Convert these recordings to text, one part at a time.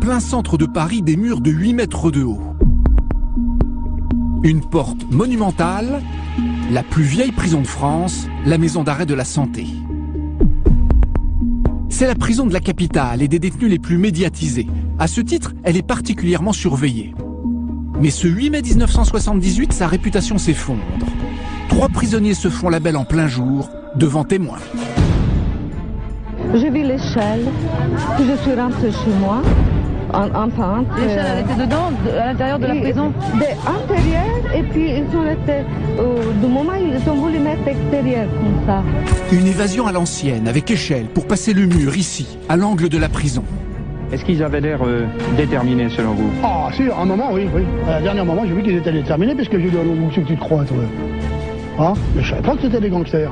plein centre de Paris des murs de 8 mètres de haut. Une porte monumentale, la plus vieille prison de France, la maison d'arrêt de la santé. C'est la prison de la capitale et des détenus les plus médiatisés. À ce titre, elle est particulièrement surveillée. Mais ce 8 mai 1978, sa réputation s'effondre. Trois prisonniers se font la belle en plein jour, devant témoins. J'ai vu l'échelle, je suis rentrée chez moi, en, en pente. L'échelle, elle était dedans, de- à l'intérieur de la Et- prison de intérieur, et puis ils ont été, euh, du moment ils ont voulu mettre extérieur comme ça. Une évasion à l'ancienne, avec échelle, pour passer le mur, ici, à l'angle de la prison. Est-ce qu'ils avaient l'air euh, déterminés selon vous? Ah, si, à un moment, oui, oui. À un dernier moment, j'ai vu qu'ils étaient déterminés, parce que j'ai dit, où c'est que tu te crois, toi Hein Mais je savais pas que c'était des gangsters.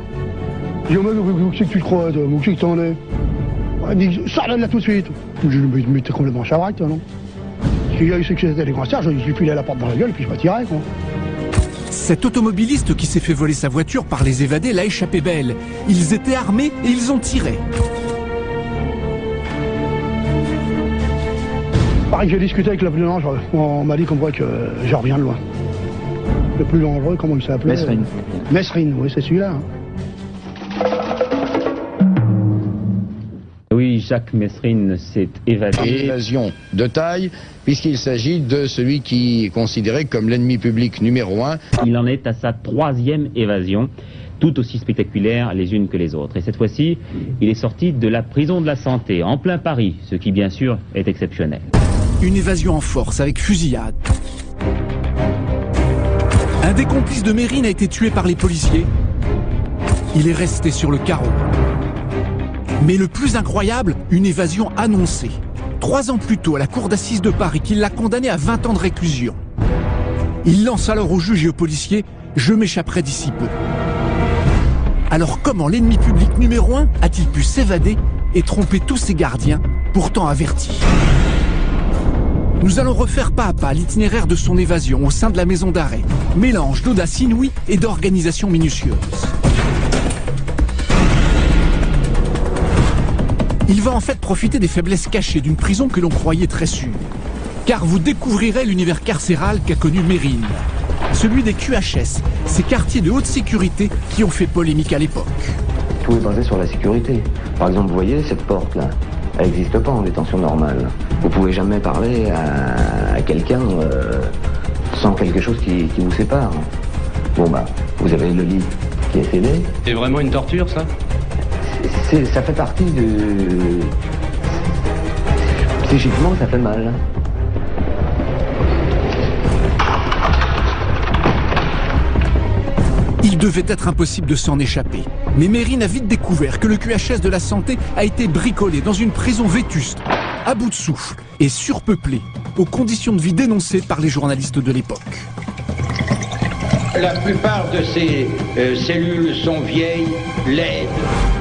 J'ai dit, mais où que tu te crois, toi Où que t'en es? Il me dit, sors là de là tout de suite. J'ai dit, mais, t'es complètement chavrac, toi, non? Si j'ai su que c'était des gangsters, je lui filé la porte dans la gueule, et puis je me tirais, quoi. Cet automobiliste qui s'est fait voler sa voiture par les évadés l'a échappé belle. Ils étaient armés et ils ont tiré. Pareil j'ai discuté avec le plus dangereux. On m'a dit qu'on voit que je reviens de loin. Le plus dangereux, comment il s'appelait Mesrine. Mesrine, oui, c'est celui-là. Jacques Messrine s'est évadé. Évasion de taille, puisqu'il s'agit de celui qui est considéré comme l'ennemi public numéro un. Il en est à sa troisième évasion, tout aussi spectaculaire les unes que les autres. Et cette fois-ci, il est sorti de la prison de la santé, en plein Paris, ce qui bien sûr est exceptionnel. Une évasion en force avec fusillade. Un des complices de Mérine a été tué par les policiers. Il est resté sur le carreau. Mais le plus incroyable, une évasion annoncée. Trois ans plus tôt, à la cour d'assises de Paris, qui l'a condamné à 20 ans de réclusion. Il lance alors au juge et aux policiers Je m'échapperai d'ici peu. Alors comment l'ennemi public numéro un a-t-il pu s'évader et tromper tous ses gardiens, pourtant avertis? Nous allons refaire pas à pas l'itinéraire de son évasion au sein de la maison d'arrêt. Mélange d'audace inouïe et d'organisation minutieuse. Il va en fait profiter des faiblesses cachées d'une prison que l'on croyait très sûre. Car vous découvrirez l'univers carcéral qu'a connu Mérine. Celui des QHS, ces quartiers de haute sécurité qui ont fait polémique à l'époque. Tout est basé sur la sécurité. Par exemple, vous voyez cette porte-là, elle n'existe pas en détention normale. Vous pouvez jamais parler à, à quelqu'un euh, sans quelque chose qui, qui vous sépare. Bon bah, vous avez le lit qui est scellé. C'est vraiment une torture, ça? Ça fait partie de... Psychiquement, ça fait mal. Il devait être impossible de s'en échapper. Mais Mérine a vite découvert que le QHS de la santé a été bricolé dans une prison vétuste, à bout de souffle et surpeuplée, aux conditions de vie dénoncées par les journalistes de l'époque. La plupart de ces euh, cellules sont vieilles, laides,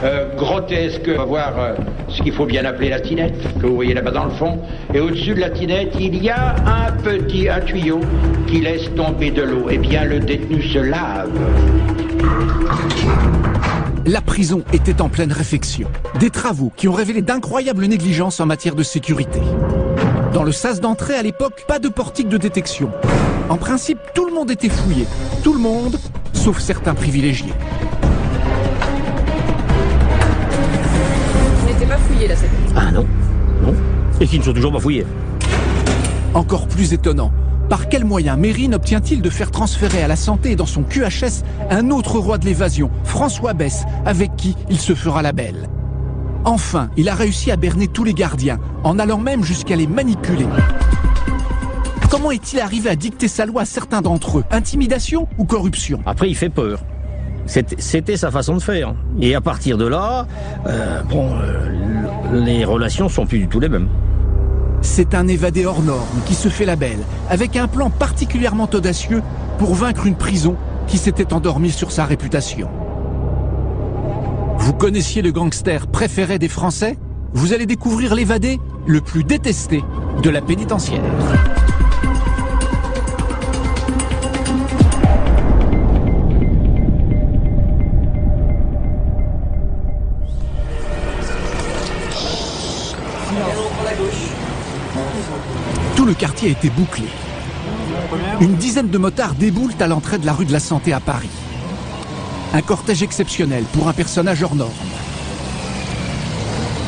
euh, grotesques. On va voir euh, ce qu'il faut bien appeler la tinette, que vous voyez là-bas dans le fond. Et au-dessus de la tinette, il y a un petit un tuyau qui laisse tomber de l'eau. Eh bien, le détenu se lave. La prison était en pleine réfection. Des travaux qui ont révélé d'incroyables négligences en matière de sécurité. Dans le sas d'entrée à l'époque, pas de portique de détection. En principe, tout le monde était fouillé. Tout le monde, sauf certains privilégiés. Vous n'étiez pas fouillé là cette nuit. Ah non, non. Et qui ne sont toujours pas fouillés. Encore plus étonnant, par quel moyen Mérine obtient-il de faire transférer à la santé et dans son QHS un autre roi de l'évasion, François Besse, avec qui il se fera la belle? Enfin, il a réussi à berner tous les gardiens, en allant même jusqu'à les manipuler. Comment est-il arrivé à dicter sa loi à certains d'entre eux? Intimidation ou corruption? Après, il fait peur. C'était sa façon de faire. Et à partir de là, euh, bon, euh, les relations sont plus du tout les mêmes. C'est un évadé hors norme qui se fait la belle, avec un plan particulièrement audacieux pour vaincre une prison qui s'était endormie sur sa réputation. Vous connaissiez le gangster préféré des Français? Vous allez découvrir l'évadé le plus détesté de la pénitentiaire. Quartier a été bouclé. Une dizaine de motards déboulent à l'entrée de la rue de la Santé à Paris. Un cortège exceptionnel pour un personnage hors norme.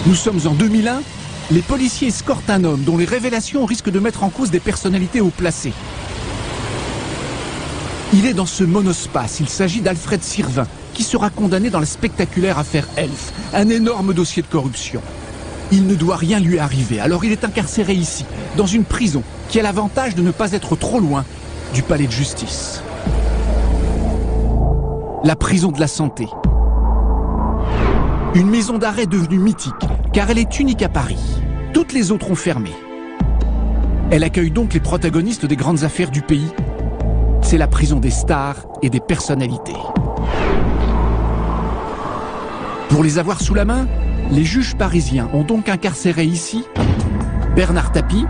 Nous sommes en 2001. Les policiers escortent un homme dont les révélations risquent de mettre en cause des personnalités haut placées. Il est dans ce monospace. Il s'agit d'Alfred Sirvin, qui sera condamné dans la spectaculaire affaire Elf, un énorme dossier de corruption. Il ne doit rien lui arriver, alors il est incarcéré ici, dans une prison qui a l'avantage de ne pas être trop loin du palais de justice. La prison de la santé. Une maison d'arrêt devenue mythique, car elle est unique à Paris. Toutes les autres ont fermé. Elle accueille donc les protagonistes des grandes affaires du pays. C'est la prison des stars et des personnalités. Pour les avoir sous la main, les juges parisiens ont donc incarcéré ici Bernard Tapie,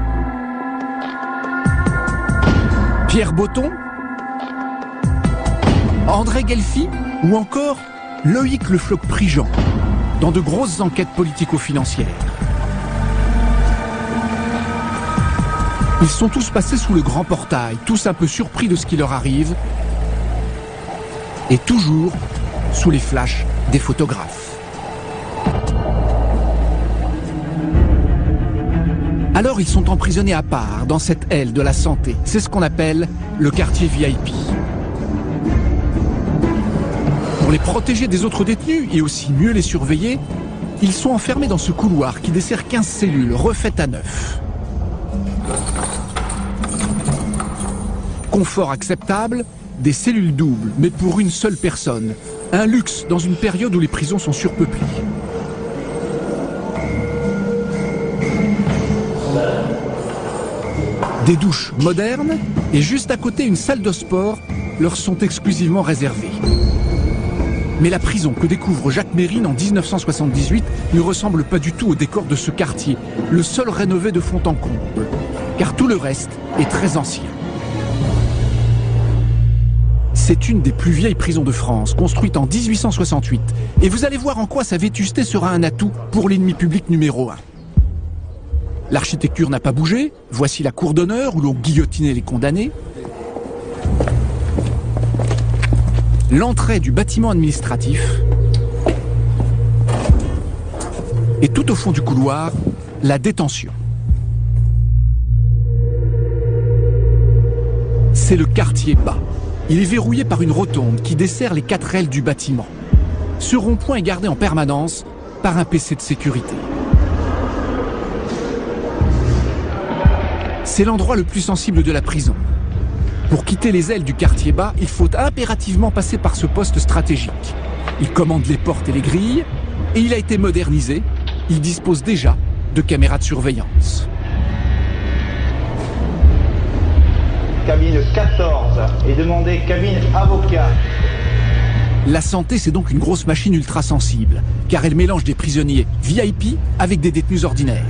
Pierre Botton, André Gelfi ou encore Loïc Le Floc Prigent dans de grosses enquêtes politico-financières. Ils sont tous passés sous le grand portail, tous un peu surpris de ce qui leur arrive, et toujours sous les flashs des photographes. Alors ils sont emprisonnés à part, dans cette aile de la santé. C'est ce qu'on appelle le quartier VIP. Pour les protéger des autres détenus et aussi mieux les surveiller, ils sont enfermés dans ce couloir qui dessert 15 cellules refaites à neuf. Confort acceptable, des cellules doubles, mais pour une seule personne. Un luxe dans une période où les prisons sont surpeuplées. Des douches modernes et juste à côté une salle de sport leur sont exclusivement réservées. Mais la prison que découvre Jacques Mérine en 1978 ne ressemble pas du tout au décor de ce quartier, le seul rénové de fond en comble, car tout le reste est très ancien. C'est une des plus vieilles prisons de France, construite en 1868, et vous allez voir en quoi sa vétusté sera un atout pour l'ennemi public numéro un. L'architecture n'a pas bougé, voici la cour d'honneur où l'on guillotinait les condamnés, l'entrée du bâtiment administratif et tout au fond du couloir, la détention. C'est le quartier bas. Il est verrouillé par une rotonde qui dessert les quatre ailes du bâtiment. Ce rond-point est gardé en permanence par un PC de sécurité. C'est l'endroit le plus sensible de la prison. Pour quitter les ailes du quartier bas, il faut impérativement passer par ce poste stratégique. Il commande les portes et les grilles, et il a été modernisé. Il dispose déjà de caméras de surveillance. Cabine 14 et demandez cabine avocat. La santé, c'est donc une grosse machine ultra sensible, car elle mélange des prisonniers VIP avec des détenus ordinaires.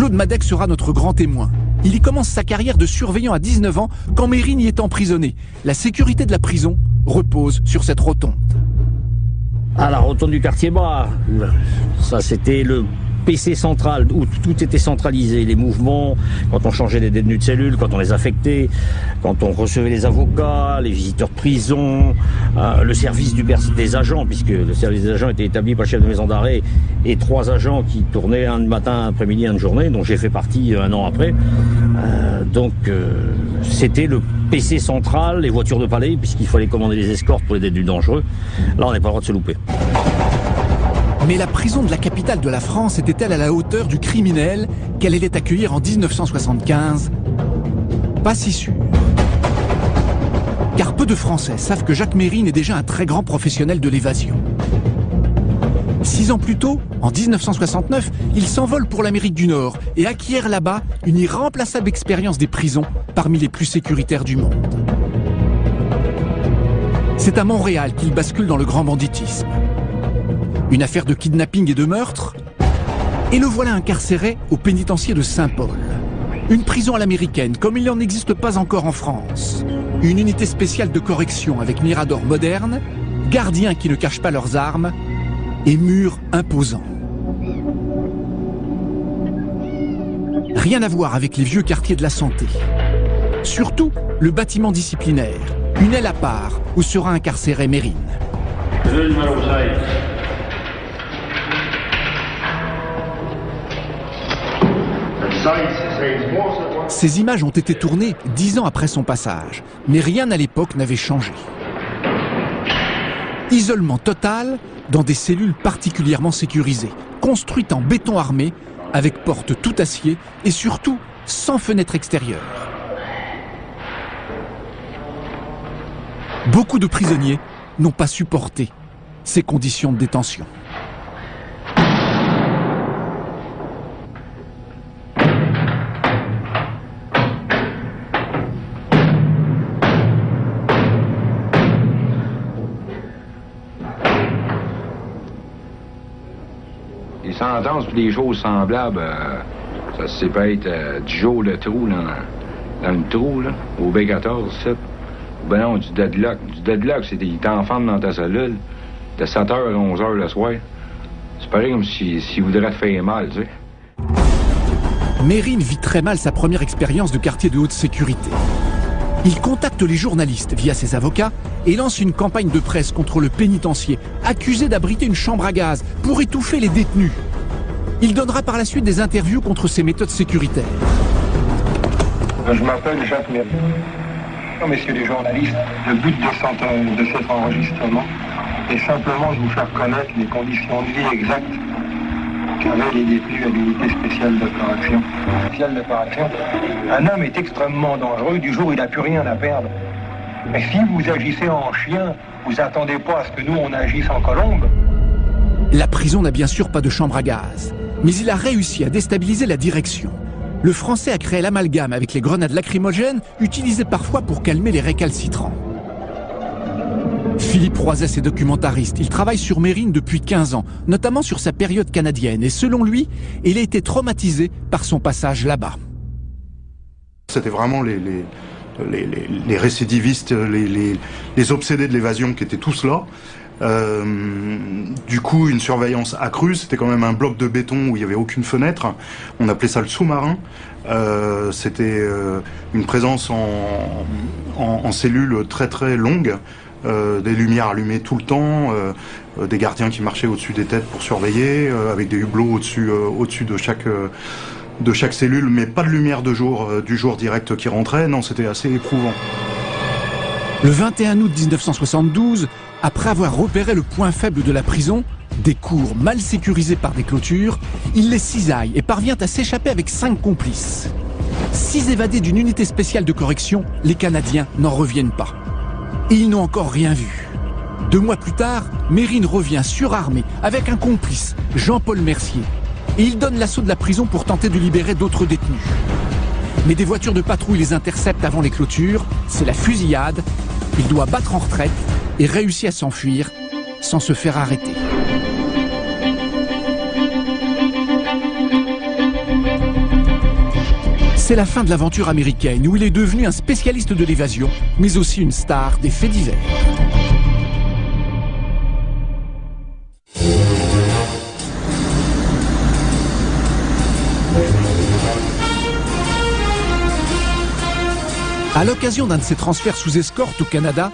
Claude Madec sera notre grand témoin. Il y commence sa carrière de surveillant à 19 ans quand Mérine y est emprisonné. La sécurité de la prison repose sur cette rotonde. À la rotonde du quartier bas, ça c'était le PC central où tout était centralisé, les mouvements, quand on changeait les détenus de cellules, quand on les affectait, quand on recevait les avocats, les visiteurs de prison, euh, le service du des agents, puisque le service des agents était établi par le chef de maison d'arrêt et trois agents qui tournaient un matin, un après-midi, un de journée, dont j'ai fait partie euh, un an après. Euh, donc c'était le PC central, les voitures de palais, puisqu'il fallait commander les escortes pour les détenus dangereux. Là, on n'est pas le droit de se louper. Mais la prison de la capitale de la France était-elle à la hauteur du criminel qu'elle allait accueillir en 1975 Pas si sûr. Car peu de Français savent que Jacques Mérine est déjà un très grand professionnel de l'évasion. Six ans plus tôt, en 1969, il s'envole pour l'Amérique du Nord et acquiert là-bas une irremplaçable expérience des prisons parmi les plus sécuritaires du monde. C'est à Montréal qu'il bascule dans le grand banditisme. Une affaire de kidnapping et de meurtre Et le voilà incarcéré au pénitencier de Saint-Paul. Une prison à l'américaine, comme il n'en existe pas encore en France. Une unité spéciale de correction avec mirador moderne, gardiens qui ne cachent pas leurs armes et murs imposants. Rien à voir avec les vieux quartiers de la santé. Surtout le bâtiment disciplinaire, une aile à part où sera incarcéré Mérine. Ces images ont été tournées dix ans après son passage, mais rien à l'époque n'avait changé. Isolement total dans des cellules particulièrement sécurisées, construites en béton armé, avec portes tout acier et surtout sans fenêtre extérieure. Beaucoup de prisonniers n'ont pas supporté ces conditions de détention. Sentences pour des choses semblables, euh, ça c'est peut être euh, du jour de trou dans, dans le trou, là, au B14, ça. Ben non, du deadlock. Du deadlock, c'est qu'il t'enferme dans ta cellule de 7h à 11h le soir. C'est pareil comme s'il si, voudrait te faire mal, tu sais. Mérine vit très mal sa première expérience de quartier de haute sécurité. Il contacte les journalistes via ses avocats et lance une campagne de presse contre le pénitencier, accusé d'abriter une chambre à gaz pour étouffer les détenus. Il donnera par la suite des interviews contre ses méthodes sécuritaires. Je m'appelle Jacques Mérine. Messieurs les journalistes, le but de cet, de cet enregistrement est simplement de vous faire connaître les conditions de vie exactes qu'avaient les détenus à l'unité spéciale de correction. Spéciale de correction. Un homme est extrêmement dangereux du jour où il n'a plus rien à perdre. Mais si vous agissez en chien, vous attendez pas à ce que nous on agisse en colombe. La prison n'a bien sûr pas de chambre à gaz, mais il a réussi à déstabiliser la direction. Le Français a créé l'amalgame avec les grenades lacrymogènes utilisées parfois pour calmer les récalcitrants. Philippe Roiset est documentariste. Il travaille sur Mérine depuis 15 ans, notamment sur sa période canadienne. Et selon lui, il a été traumatisé par son passage là-bas. C'était vraiment les, récidivistes, les, obsédés de l'évasion qui étaient tous là. Euh, du coup, une surveillance accrue. C'était quand même un bloc de béton où il n'y avait aucune fenêtre. On appelait ça le sous-marin. Euh, C'était euh, une présence en, en, en, cellule très très longue. Des lumières allumées tout le temps, des gardiens qui marchaient au-dessus des têtes pour surveiller, avec des hublots au-dessus au-dessus de chaque de chaque cellule, mais pas de lumière de jour du jour direct qui rentrait. Non, c'était assez éprouvant. Le 21 août 1972, après avoir repéré le point faible de la prison, des cours mal sécurisés par des clôtures, il les cisaille et parvient à s'échapper avec cinq complices. Six évadés d'une unité spéciale de correction, les Canadiens n'en reviennent pas. Ils n'ont encore rien vu. Deux mois plus tard, Mérine revient surarmé avec un complice, Jean-Paul Mercier. Et il donne l'assaut de la prison pour tenter de libérer d'autres détenus. Mais des voitures de patrouille les interceptent avant les clôtures. C'est la fusillade. Il doit battre en retraite et réussit à s'enfuir sans se faire arrêter. C'est la fin de l'aventure américaine où il est devenu un spécialiste de l'évasion, mais aussi une star des faits divers. À l'occasion d'un de ses transferts sous escorte au Canada,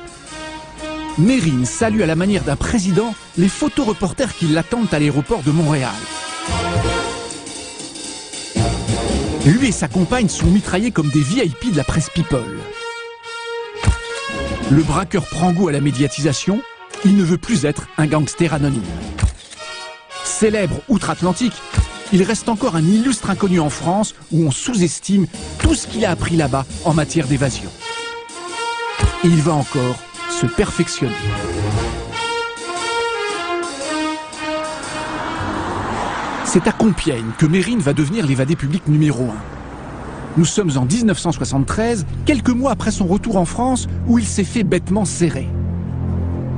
Mérine salue à la manière d'un président les photoreporters qui l'attendent à l'aéroport de Montréal. Lui et sa compagne sont mitraillés comme des VIP de la presse People. Le braqueur prend goût à la médiatisation, il ne veut plus être un gangster anonyme. Célèbre outre-Atlantique, il reste encore un illustre inconnu en France où on sous-estime tout ce qu'il a appris là-bas en matière d'évasion. Et il va encore se perfectionner. C'est à Compiègne que Mérine va devenir l'évadé public numéro un. Nous sommes en 1973, quelques mois après son retour en France, où il s'est fait bêtement serrer.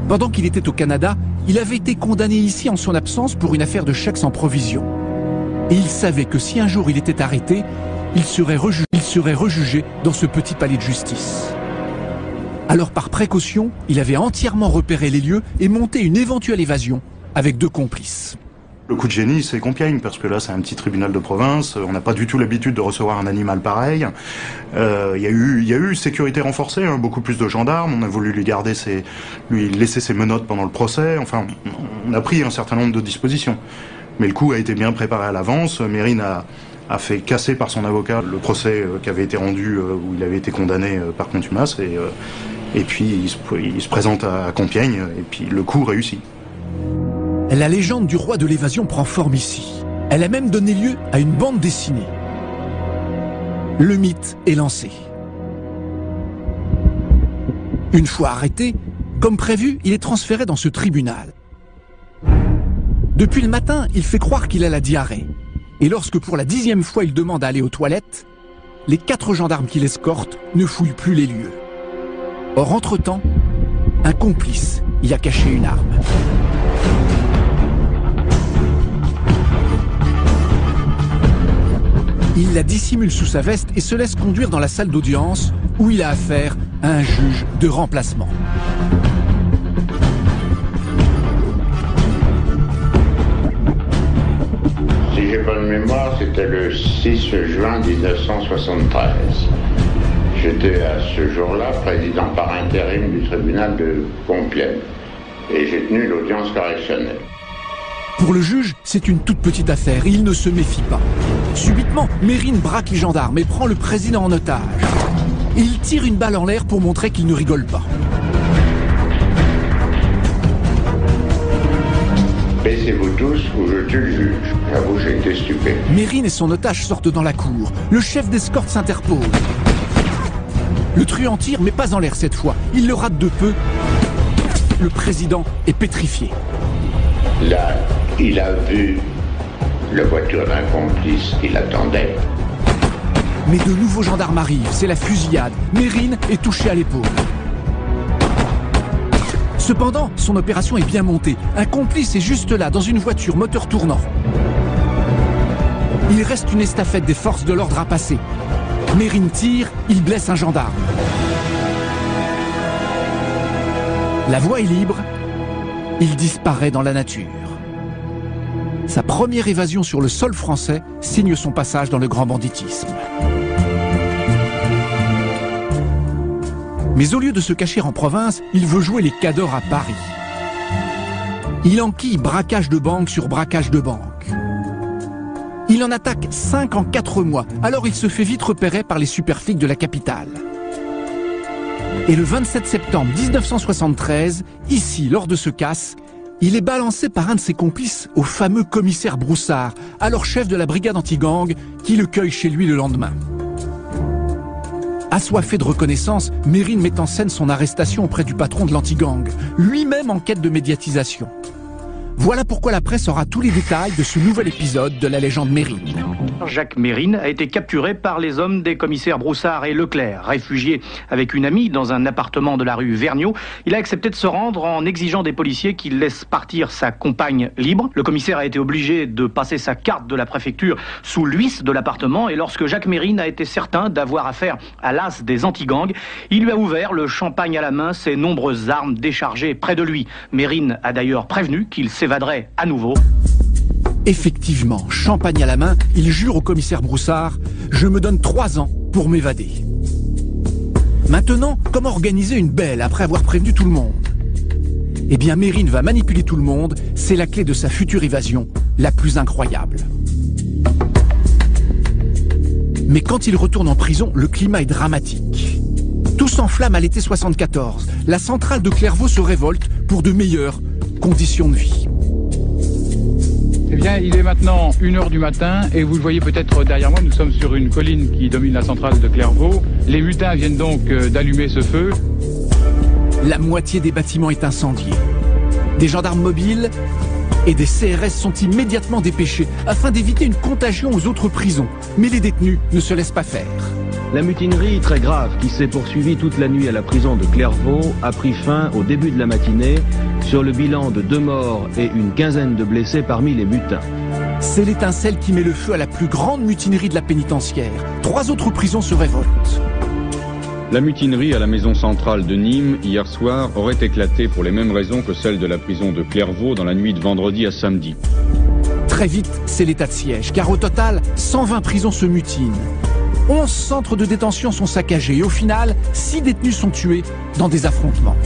Pendant qu'il était au Canada, il avait été condamné ici en son absence pour une affaire de chèques sans provision. Et il savait que si un jour il était arrêté, il serait, rejugé, dans ce petit palais de justice. Alors par précaution, il avait entièrement repéré les lieux et monté une éventuelle évasion avec deux complices. Le coup de génie, c'est Compiègne, parce que là, c'est un petit tribunal de province. On n'a pas du tout l'habitude de recevoir un animal pareil. Euh, Il y a eu, il y a eu sécurité renforcée, hein, beaucoup plus de gendarmes. On a voulu lui garder ses, lui laisser ses menottes pendant le procès. Enfin, on a pris un certain nombre de dispositions. Mais le coup a été bien préparé à l'avance. Mérine a, fait casser par son avocat le procès euh, qui avait été rendu euh, où il avait été condamné euh, par contumace et, puis il se, présente à Compiègne et puis le coup réussit. La légende du roi de l'évasion prend forme ici. Elle a même donné lieu à une bande dessinée. Le mythe est lancé. Une fois arrêté, comme prévu, il est transféré dans ce tribunal. Depuis le matin, il fait croire qu'il a la diarrhée. Et lorsque pour la dixième fois il demande à aller aux toilettes, les quatre gendarmes qui l'escortent ne fouillent plus les lieux. Or, entre-temps, un complice y a caché une arme. Il la dissimule sous sa veste et se laisse conduire dans la salle d'audience où il a affaire à un juge de remplacement. Mémoire, c'était le 6 juin 1973. J'étais à ce jour-là président par intérim du tribunal de Compiègne et j'ai tenu l'audience correctionnelle. Pour le juge, c'est une toute petite affaire il ne se méfie pas. Subitement, Mérine braque les gendarmes et prend le président en otage. Il tire une balle en l'air pour montrer qu'il ne rigole pas. Baissez-vous tous ou je tue le juge. J'avoue, j'ai été stupé. Mérine et son otage sortent dans la cour. Le chef d'escorte s'interpose. Le truand tire, mais pas en l'air cette fois. Il le rate de peu. Le président est pétrifié. Là, il a vu la voiture d'un complice qui l'attendait. Mais de nouveaux gendarmes arrivent, c'est la fusillade. Mérine est touché à l'épaule. Cependant, son opération est bien montée. Un complice est juste là, dans une voiture, moteur tournant. Il reste une estafette des forces de l'ordre à passer. Mérine tire, il blesse un gendarme. La voie est libre, il disparaît dans la nature. Sa première évasion sur le sol français signe son passage dans le grand banditisme. Mais au lieu de se cacher en province, il veut jouer les cadors à Paris. Il enquille braquage de banque sur braquage de banque. Il en attaque 5 en 4 mois, alors il se fait vite repérer par les superflics de la capitale. Et le 27 septembre 1973, ici, lors de ce casse, il est balancé par un de ses complices au fameux commissaire Broussard, alors chef de la brigade anti-gang, qui le cueille chez lui le lendemain. Assoiffé de reconnaissance, Mérine met en scène son arrestation auprès du patron de l'anti-gang, lui-même en quête de médiatisation. Voilà pourquoi la presse aura tous les détails de ce nouvel épisode de la légende Mérine. Jacques Mérine a été capturé par les hommes des commissaires Broussard et Leclerc. Réfugié avec une amie dans un appartement de la rue Vergniaud, il a accepté de se rendre en exigeant des policiers qu'il laisse partir sa compagne libre. Le commissaire a été obligé de passer sa carte de la préfecture sous l'huisse de l'appartement et lorsque Jacques Mérine a été certain d'avoir affaire à l'as des anti-gangs, il lui a ouvert le champagne à la main, ses nombreuses armes déchargées près de lui. Mérine a d'ailleurs prévenu qu'il s'évaderait à nouveau. Effectivement, champagne à la main, il jure au commissaire Broussard Je me donne trois ans pour m'évader. Maintenant, comment organiser une belle après avoir prévenu tout le monde? Eh bien, Mérine va manipuler tout le monde, c'est la clé de sa future évasion, la plus incroyable. Mais quand il retourne en prison, le climat est dramatique. Tout s'enflamme à l'été 74. La centrale de Clairvaux se révolte pour de meilleures conditions de vie. Eh bien, il est maintenant 1h du matin et vous le voyez peut-être derrière moi, nous sommes sur une colline qui domine la centrale de Clairvaux. Les mutins viennent donc euh, d'allumer ce feu. La moitié des bâtiments est incendiée. Des gendarmes mobiles et des CRS sont immédiatement dépêchés afin d'éviter une contagion aux autres prisons. Mais les détenus ne se laissent pas faire. La mutinerie très grave qui s'est poursuivie toute la nuit à la prison de Clairvaux a pris fin au début de la matinée sur le bilan de deux morts et une quinzaine de blessés parmi les mutins. C'est l'étincelle qui met le feu à la plus grande mutinerie de la pénitentiaire. Trois autres prisons se révoltent. La mutinerie à la maison centrale de Nîmes hier soir aurait éclaté pour les mêmes raisons que celle de la prison de Clairvaux dans la nuit de vendredi à samedi. Très vite, c'est l'état de siège, car au total, 120 prisons se mutinent. 11 centres de détention sont saccagés et au final, 6 détenus sont tués dans des affrontements.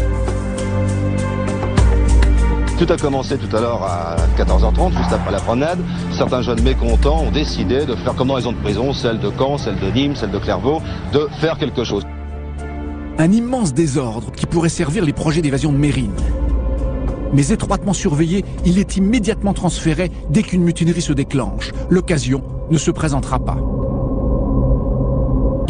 Tout a commencé tout à l'heure à 14h30, juste après la promenade. Certains jeunes mécontents ont décidé de faire comme dans les zones de prison, celle de Caen, celle de Nîmes, celle de Clairvaux, de faire quelque chose. Un immense désordre qui pourrait servir les projets d'évasion de Mérine. Mais étroitement surveillé, il est immédiatement transféré dès qu'une mutinerie se déclenche. L'occasion ne se présentera pas.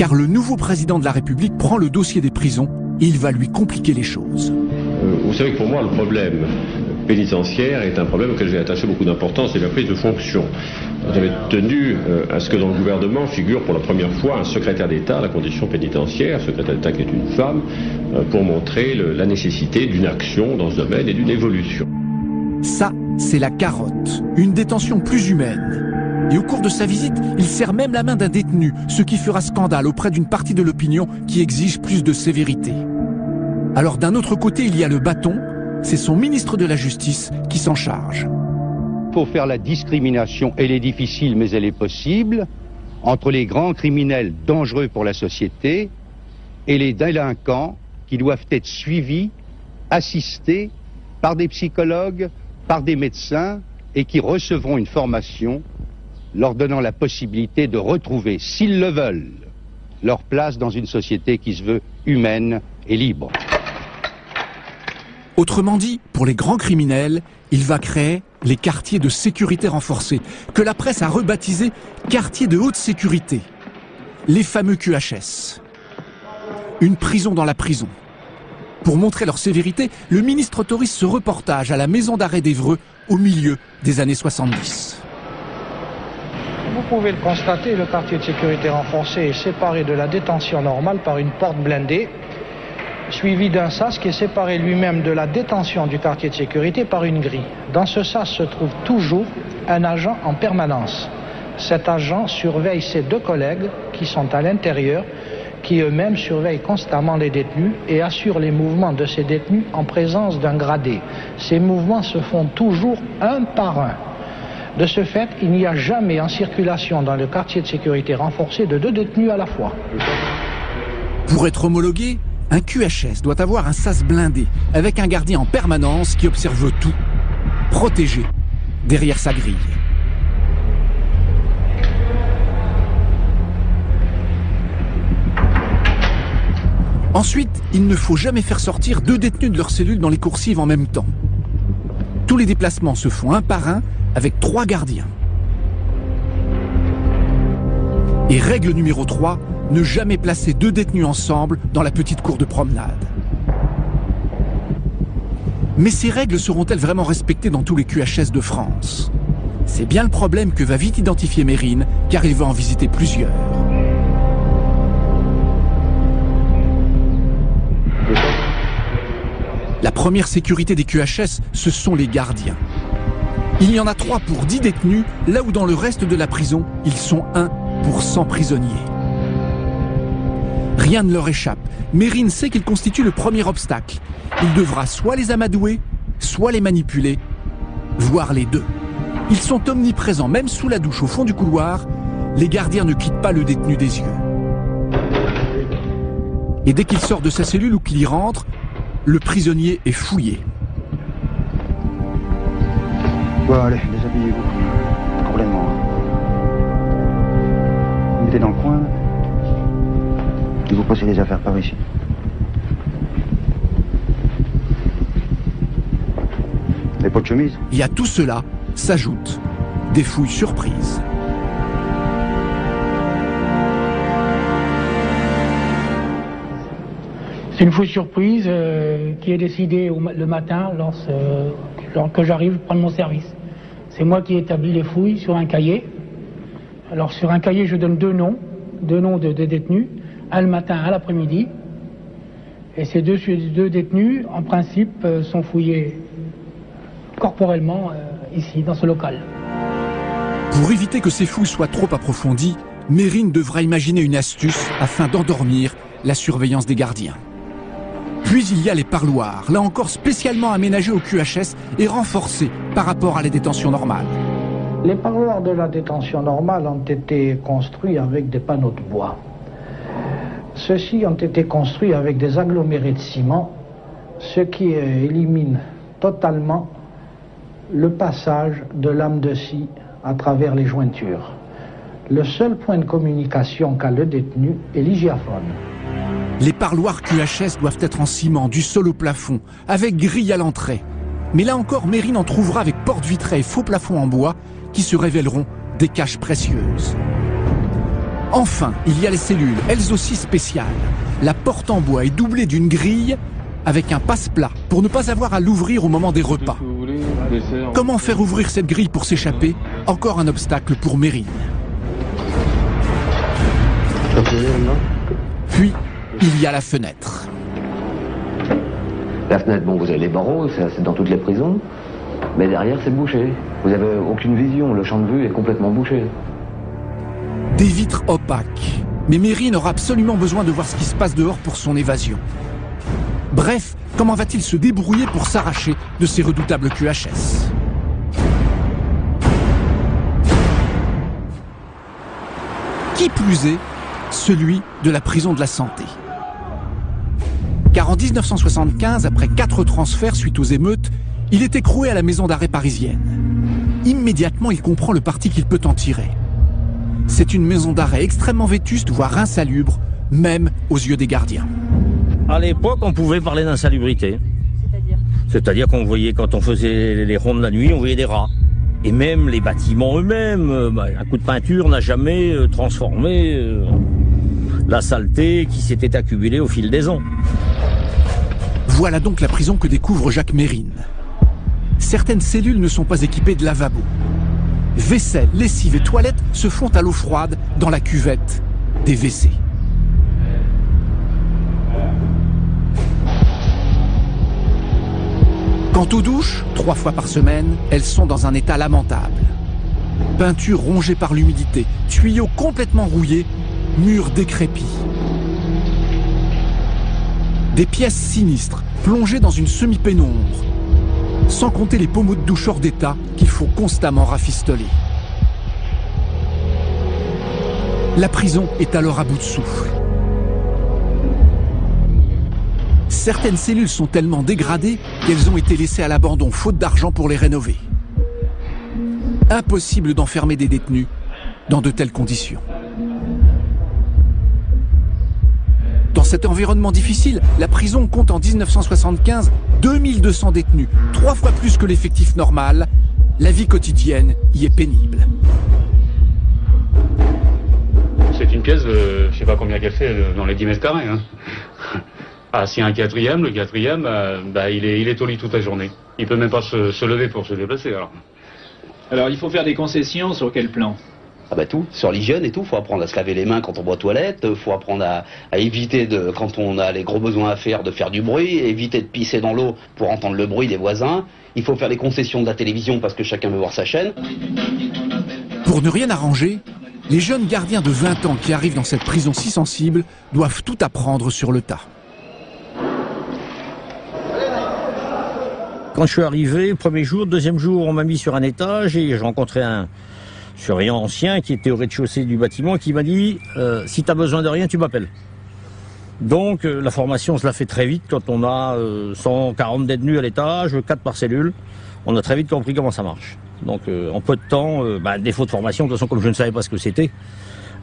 Car le nouveau président de la République prend le dossier des prisons et il va lui compliquer les choses. Euh, vous savez que pour moi, le problème pénitentiaire est un problème auquel j'ai attaché beaucoup d'importance, c'est la prise de fonction. J'avais tenu euh, à ce que dans le gouvernement figure pour la première fois un secrétaire d'État à la condition pénitentiaire, secrétaire d'État qui est une femme, euh, pour montrer le, la nécessité d'une action dans ce domaine et d'une évolution. Ça, c'est la carotte, une détention plus humaine. Et au cours de sa visite, il serre même la main d'un détenu, ce qui fera scandale auprès d'une partie de l'opinion qui exige plus de sévérité. Alors d'un autre côté, il y a le bâton, c'est son ministre de la Justice qui s'en charge. Il faut faire la discrimination, elle est difficile mais elle est possible, entre les grands criminels dangereux pour la société et les délinquants qui doivent être suivis, assistés par des psychologues, par des médecins et qui recevront une formation leur donnant la possibilité de retrouver, s'ils le veulent, leur place dans une société qui se veut humaine et libre. Autrement dit, pour les grands criminels, il va créer les quartiers de sécurité renforcée, que la presse a rebaptisés quartiers de haute sécurité, les fameux QHS. Une prison dans la prison. Pour montrer leur sévérité, le ministre autorise ce reportage à la maison d'arrêt d'Evreux au milieu des années 70. Vous pouvez le constater, le quartier de sécurité renforcée est séparé de la détention normale par une porte blindée suivi d'un sas qui est séparé lui-même de la détention du quartier de sécurité par une grille. Dans ce sas se trouve toujours un agent en permanence. Cet agent surveille ses deux collègues qui sont à l'intérieur, qui eux-mêmes surveillent constamment les détenus et assurent les mouvements de ces détenus en présence d'un gradé. Ces mouvements se font toujours un par un. De ce fait, il n'y a jamais en circulation dans le quartier de sécurité renforcé de deux détenus à la fois. Pour être homologué, un QHS doit avoir un sas blindé, avec un gardien en permanence qui observe tout, protégé, derrière sa grille. Ensuite, il ne faut jamais faire sortir deux détenus de leur cellule dans les coursives en même temps. Tous les déplacements se font un par un avec trois gardiens. Et règle numéro 3, ne jamais placer deux détenus ensemble dans la petite cour de promenade. Mais ces règles seront-elles vraiment respectées dans tous les QHS de France? C'est bien le problème que va vite identifier Mérine, car il va en visiter plusieurs. Première sécurité des QHS, ce sont les gardiens. Il y en a trois pour 10 détenus, là où dans le reste de la prison, ils sont un pour 100 prisonniers. Rien ne leur échappe. Mérine sait qu'il constitue le premier obstacle. Il devra soit les amadouer, soit les manipuler, voire les deux. Ils sont omniprésents, même sous la douche au fond du couloir. Les gardiens ne quittent pas le détenu des yeux. Et dès qu'il sort de sa cellule ou qu'il y rentre, le prisonnier est fouillé. Bon, allez, déshabillez-vous. Complètement. Vous mettez dans le coin. Et vous posez les affaires par ici. Les pots de chemise? Et à tout cela s'ajoutent des fouilles surprises. Une fouille surprise euh, qui est décidée le matin lorsque, lorsque j'arrive prendre mon service. C'est moi qui établis les fouilles sur un cahier. Alors sur un cahier, je donne deux noms, deux noms de, détenus, un le matin, un l'après-midi. Et ces deux, détenus, en principe, euh, sont fouillés corporellement euh, ici, dans ce local. Pour éviter que ces fouilles soient trop approfondies, Mérine devra imaginer une astuce afin d'endormir la surveillance des gardiens. Puis il y a les parloirs, là encore spécialement aménagés au QHS et renforcés par rapport à la détention normale. Les parloirs de la détention normale ont été construits avec des panneaux de bois. Ceux-ci ont été construits avec des agglomérés de ciment, ce qui euh, élimine totalement le passage de lame de scie à travers les jointures. Le seul point de communication qu'a le détenu est l'hygiaphone. Les parloirs QHS doivent être en ciment, du sol au plafond, avec grille à l'entrée. Mais là encore, Mérine en trouvera avec porte vitrée et faux plafond en bois qui se révéleront des caches précieuses. Enfin, il y a les cellules, elles aussi spéciales. La porte en bois est doublée d'une grille avec un passe-plat pour ne pas avoir à l'ouvrir au moment des repas. Comment faire ouvrir cette grille pour s'échapper? Encore un obstacle pour Mérine. Puis, il y a la fenêtre. La fenêtre, bon, vous avez les barreaux, c'est dans toutes les prisons. Mais derrière, c'est bouché. Vous n'avez aucune vision, le champ de vue est complètement bouché. Des vitres opaques. Mais Mérine aura absolument besoin de voir ce qui se passe dehors pour son évasion. Bref, comment va-t-il se débrouiller pour s'arracher de ces redoutables QHS Qui plus est, celui de la prison de la santé. Car en 1975, après quatre transferts suite aux émeutes, il est écroué à la maison d'arrêt parisienne. Immédiatement, il comprend le parti qu'il peut en tirer. C'est une maison d'arrêt extrêmement vétuste, voire insalubre, même aux yeux des gardiens. À l'époque, on pouvait parler d'insalubrité. C'est-à-dire qu'on voyait, quand on faisait les rondes la nuit, on voyait des rats. Et même les bâtiments eux-mêmes, euh, bah, un coup de peinture n'a jamais euh, transformé euh, la saleté qui s'était accumulée au fil des ans. Voilà donc la prison que découvre Jacques Mérine. Certaines cellules ne sont pas équipées de lavabo. Vaisselle, lessive et toilettes se font à l'eau froide dans la cuvette des WC. Quant aux douches, trois fois par semaine, elles sont dans un état lamentable. Peinture rongée par l'humidité, tuyaux complètement rouillés, murs décrépits. Des pièces sinistres, plongées dans une semi-pénombre, sans compter les pommeaux de douche hors d'état qu'il faut constamment rafistoler. La prison est alors à bout de souffle. Certaines cellules sont tellement dégradées qu'elles ont été laissées à l'abandon faute d'argent pour les rénover. Impossible d'enfermer des détenus dans de telles conditions. Cet environnement difficile, la prison compte en 1975 2200 détenus, trois fois plus que l'effectif normal. La vie quotidienne y est pénible. C'est une pièce, de, je sais pas combien qu'elle fait, euh, dans les 10 mètres carrés. Hein. Ah, s'il y a un quatrième, le quatrième, euh, bah, il, est, il est au lit toute la journée. Il peut même pas se, se lever pour se déplacer. Alors. Alors il faut faire des concessions sur quel plan? Ah bah tout, sur l'hygiène et tout, faut apprendre à se laver les mains quand on va aux toilettes, faut apprendre à, à éviter de, quand on a les gros besoins à faire, de faire du bruit, éviter de pisser dans l'eau pour entendre le bruit des voisins. Il faut faire les concessions de la télévision parce que chacun veut voir sa chaîne. Pour ne rien arranger, les jeunes gardiens de 20 ans qui arrivent dans cette prison si sensible doivent tout apprendre sur le tas. Quand je suis arrivé, premier jour, deuxième jour, on m'a mis sur un étage et j'ai rencontré un surveillant ancien qui était au rez-de-chaussée du bâtiment qui m'a dit euh, si tu as besoin de rien, tu m'appelles. Donc euh, la formation, se la fait très vite quand on a euh, 140 détenus à l'étage, 4 par cellule. On a très vite compris comment ça marche. Donc euh, en peu de temps, euh, bah, défaut de formation, de toute façon comme je ne savais pas ce que c'était,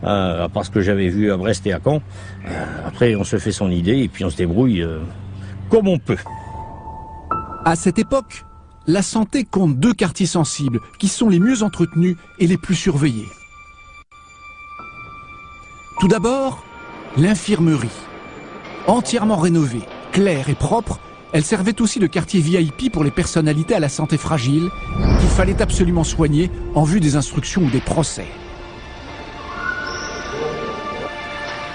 euh, à part ce que j'avais vu à Brest et à Caen, euh, après on se fait son idée et puis on se débrouille euh, comme on peut. À cette époque, la santé compte deux quartiers sensibles qui sont les mieux entretenus et les plus surveillés. Tout d'abord, l'infirmerie. Entièrement rénovée, claire et propre, elle servait aussi de quartier VIP pour les personnalités à la santé fragile qu'il fallait absolument soigner en vue des instructions ou des procès.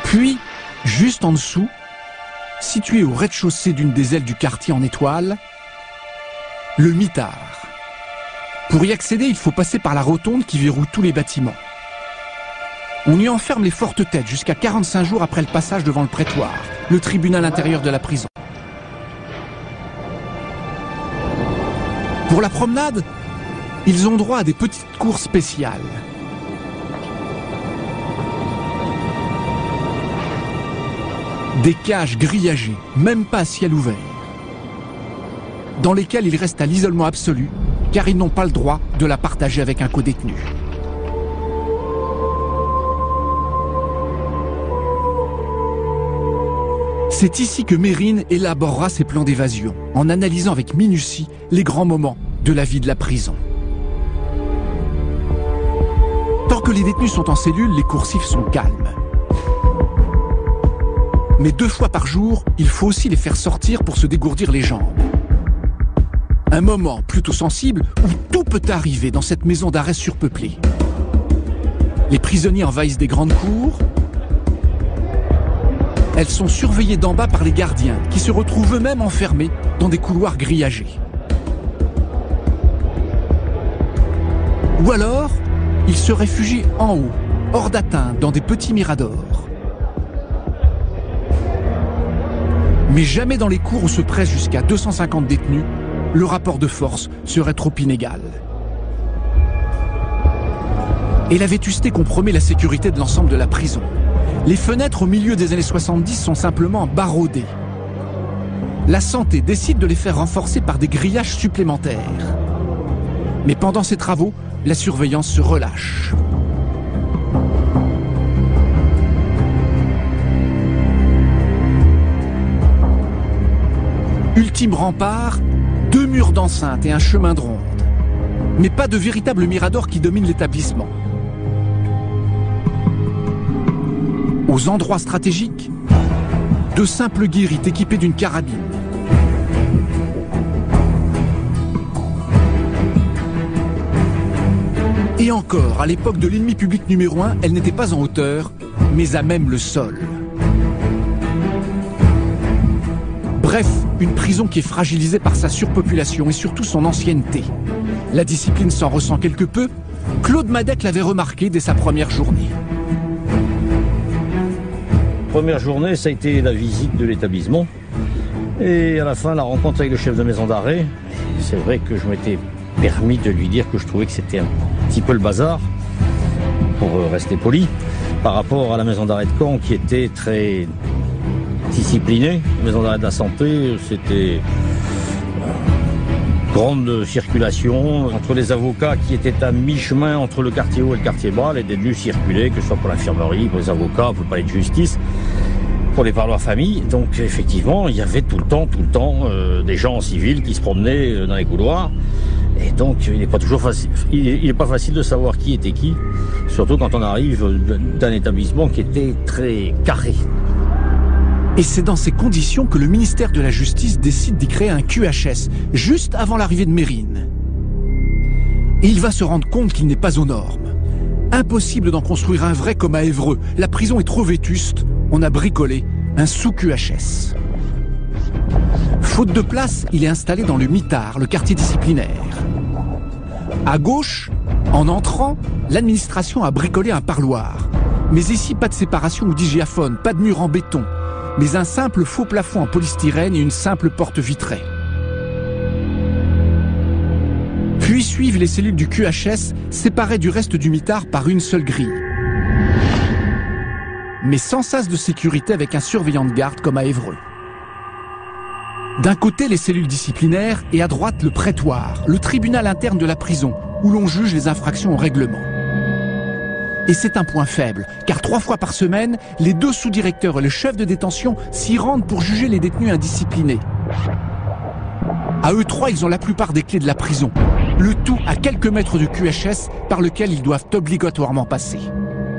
Puis, juste en dessous, situé au rez-de-chaussée d'une des ailes du quartier en étoile, le mitard. Pour y accéder, il faut passer par la rotonde qui verrouille tous les bâtiments. On y enferme les fortes têtes jusqu'à 45 jours après le passage devant le prétoire, le tribunal intérieur de la prison. Pour la promenade, Ils ont droit à des petites cours spéciales. Des cages grillagées, même pas à ciel ouvert, dans lesquelles ils restent à l'isolement absolu, car ils n'ont pas le droit de la partager avec un codétenu. C'est ici que Mérine élaborera ses plans d'évasion, en analysant avec minutie les grands moments de la vie de la prison. Tant que les détenus sont en cellule, les coursifs sont calmes. Mais deux fois par jour, il faut aussi les faire sortir pour se dégourdir les jambes. Un moment plutôt sensible où tout peut arriver dans cette maison d'arrêt surpeuplée. Les prisonniers envahissent des grandes cours. Elles sont surveillées d'en bas par les gardiens, qui se retrouvent eux-mêmes enfermés dans des couloirs grillagés. Ou alors, ils se réfugient en haut, hors d'atteinte, dans des petits miradors. Mais jamais dans les cours où se pressent jusqu'à 250 détenus, le rapport de force serait trop inégal. Et la vétusté compromet la sécurité de l'ensemble de la prison. Les fenêtres au milieu des années 70 sont simplement baraudées. La santé décide de les faire renforcer par des grillages supplémentaires. Mais pendant ces travaux, la surveillance se relâche. Ultime rempart, deux murs d'enceinte et un chemin de ronde. Mais pas de véritable mirador qui domine l'établissement. Aux endroits stratégiques, de simples guérites équipées d'une carabine. Et encore, à l'époque de l'ennemi public numéro un, elle n'était pas en hauteur, mais à même le sol. Bref, une prison qui est fragilisée par sa surpopulation et surtout son ancienneté. La discipline s'en ressent quelque peu. Claude Madec l'avait remarqué dès sa première journée. Première journée, ça a été la visite de l'établissement. Et à la fin, la rencontre avec le chef de maison d'arrêt. C'est vrai que je m'étais permis de lui dire que je trouvais que c'était un petit peu le bazar, pour rester poli, par rapport à la maison d'arrêt de Caen qui était très disciplinée. La maison d'arrêt de la santé, c'était grande circulation entre les avocats qui étaient à mi-chemin entre le quartier haut et le quartier bas. Les détenus circulaient, que ce soit pour l'infirmerie, pour les avocats, pour le palais de justice, pour les parloirs famille. Donc effectivement, il y avait tout le temps, tout le temps euh, des gens en civil qui se promenaient euh, dans les couloirs. Et donc, il n'est pas toujours facile. Pas facile de savoir qui était qui, surtout quand on arrive d'un établissement qui était très carré. Et c'est dans ces conditions que le ministère de la Justice décide d'y créer un QHS, juste avant l'arrivée de Mérine. Et il va se rendre compte qu'il n'est pas aux normes. Impossible d'en construire un vrai comme à Évreux. La prison est trop vétuste. On a bricolé un sous-QHS. Faute de place, il est installé dans le mitard, le quartier disciplinaire. À gauche, en entrant, l'administration a bricolé un parloir. Mais ici, pas de séparation ou digiaphone, pas de mur en béton, mais un simple faux plafond en polystyrène et une simple porte vitrée. Puis suivent les cellules du QHS, séparées du reste du mitard par une seule grille. Mais sans sas de sécurité avec un surveillant de garde comme à Évreux. D'un côté, les cellules disciplinaires et à droite, le prétoire, le tribunal interne de la prison, où l'on juge les infractions au règlement. Et c'est un point faible, car trois fois par semaine, les deux sous-directeurs et le chef de détention s'y rendent pour juger les détenus indisciplinés. À eux trois, ils ont la plupart des clés de la prison. Le tout à quelques mètres du QHS par lequel ils doivent obligatoirement passer.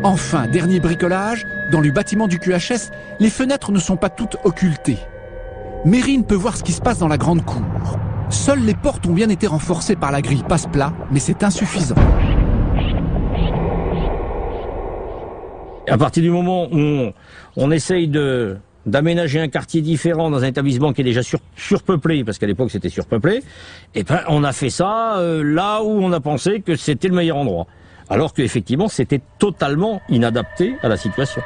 Enfin, dernier bricolage, dans le bâtiment du QHS, les fenêtres ne sont pas toutes occultées. Mérine peut voir ce qui se passe dans la grande cour. Seules les portes ont bien été renforcées par la grille passe-plat, mais c'est insuffisant. À partir du moment où on, essaye d'aménager un quartier différent dans un établissement qui est déjà sur, surpeuplé, parce qu'à l'époque c'était surpeuplé, et ben on a fait ça euh, là où on a pensé que c'était le meilleur endroit. Alors qu'effectivement c'était totalement inadapté à la situation.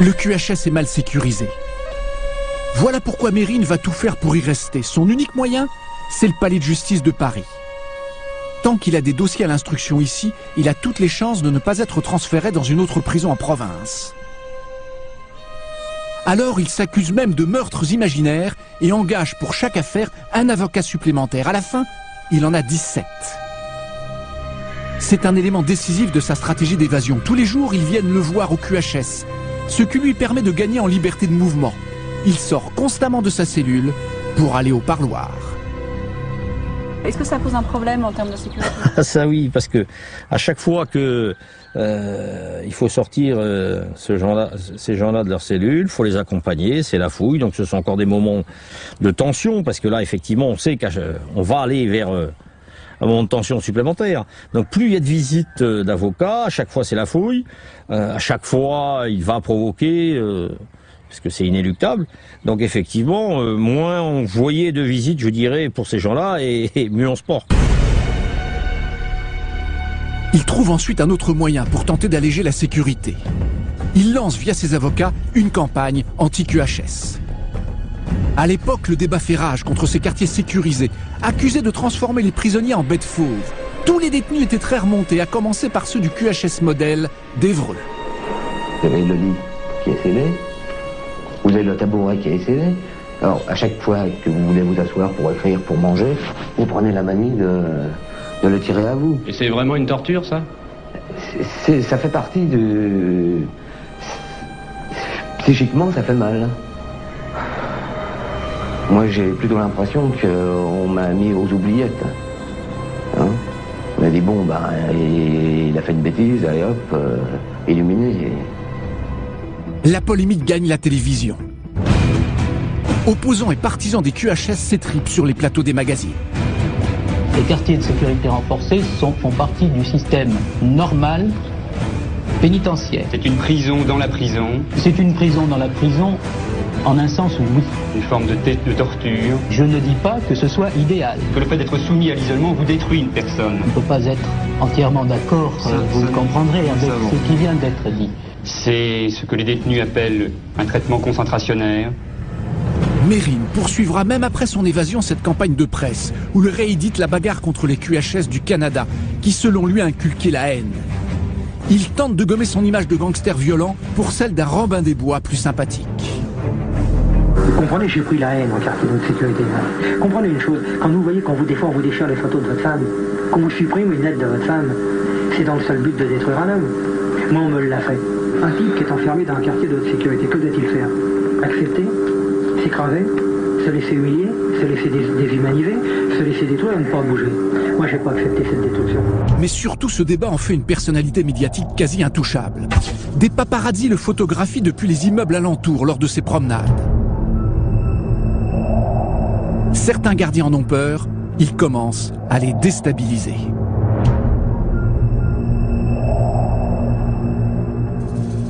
Le QHS est mal sécurisé. Voilà pourquoi Mérine va tout faire pour y rester. Son unique moyen, c'est le palais de justice de Paris. Tant qu'il a des dossiers à l'instruction ici, il a toutes les chances de ne pas être transféré dans une autre prison en province. Alors il s'accuse même de meurtres imaginaires et engage pour chaque affaire un avocat supplémentaire. À la fin, il en a 17. C'est un élément décisif de sa stratégie d'évasion. Tous les jours, ils viennent le voir au QHS, ce qui lui permet de gagner en liberté de mouvement. Il sort constamment de sa cellule pour aller au parloir. Est-ce que ça pose un problème en termes de sécurité Ah, ça oui, parce que à chaque fois que euh, il faut sortir euh, ce gens-là, ces gens-là de leur cellule, faut les accompagner, c'est la fouille, donc ce sont encore des moments de tension, parce que là effectivement on sait qu'on va aller vers euh, un moment de tension supplémentaire. Donc plus il y a de visites euh, d'avocats, à chaque fois c'est la fouille, euh, à chaque fois il va provoquer, parce que c'est inéluctable. Donc effectivement, euh, moins on voyait de visites, je dirais, pour ces gens-là, et, et mieux on se porte. Il trouve ensuite un autre moyen pour tenter d'alléger la sécurité. Il lance via ses avocats une campagne anti-QHS. À l'époque, le débat fait rage contre ces quartiers sécurisés, accusés de transformer les prisonniers en bêtes fauves. Tous les détenus étaient très remontés, à commencer par ceux du QHS modèle d'Evreux. Vous avez le lit qui est scellé, vous avez le tabouret qui est scellé. Alors, à chaque fois que vous voulez vous asseoir pour écrire, pour manger, vous prenez la manie de, de le tirer à vous. Et c'est vraiment une torture, ça? C'est- ça fait partie de... Psychiquement, ça fait mal. Moi, j'ai plutôt l'impression qu'on m'a mis aux oubliettes. Hein? On a dit, bon, bah, il a fait une bêtise, allez hop, euh, illuminé. La polémique gagne la télévision. Opposants et partisans des QHS s'étripent sur les plateaux des magazines. Les quartiers de sécurité renforcée sont, font partie du système normal pénitentiaire. C'est une prison dans la prison. C'est une prison dans la prison, en un sens oui. Une forme de tête de torture. Je ne dis pas que ce soit idéal. Que le fait d'être soumis à l'isolement vous détruit une personne. On ne peut pas être entièrement d'accord, Ça, vous ça, le comprendrez, avec ce qui vient d'être dit. C'est ce que les détenus appellent un traitement concentrationnaire. Mérine poursuivra même après son évasion cette campagne de presse où le réédite la bagarre contre les QHS du Canada qui selon lui a inculqué la haine. Il tente de gommer son image de gangster violent pour celle d'un Robin des Bois plus sympathique. Vous comprenez, j'ai pris la haine en quartier de sécurité. Comprenez une chose, quand vous voyez qu'on vous défend, on vous déchire les photos de votre femme, qu'on vous supprime une lettre de votre femme, c'est dans le seul but de détruire un homme. Moi, on me l'a fait. Un type qui est enfermé dans un quartier de haute sécurité, que doit-il faire Accepter S'écraser Se laisser humilier Se laisser dés- déshumaniser Se laisser détruire et ne pas bouger Moi, j'ai pas accepté cette destruction. Mais surtout, ce débat en fait une personnalité médiatique quasi intouchable. Des paparazzis le photographient depuis les immeubles alentours lors de ses promenades. Certains gardiens en ont peur, ils commencent à les déstabiliser.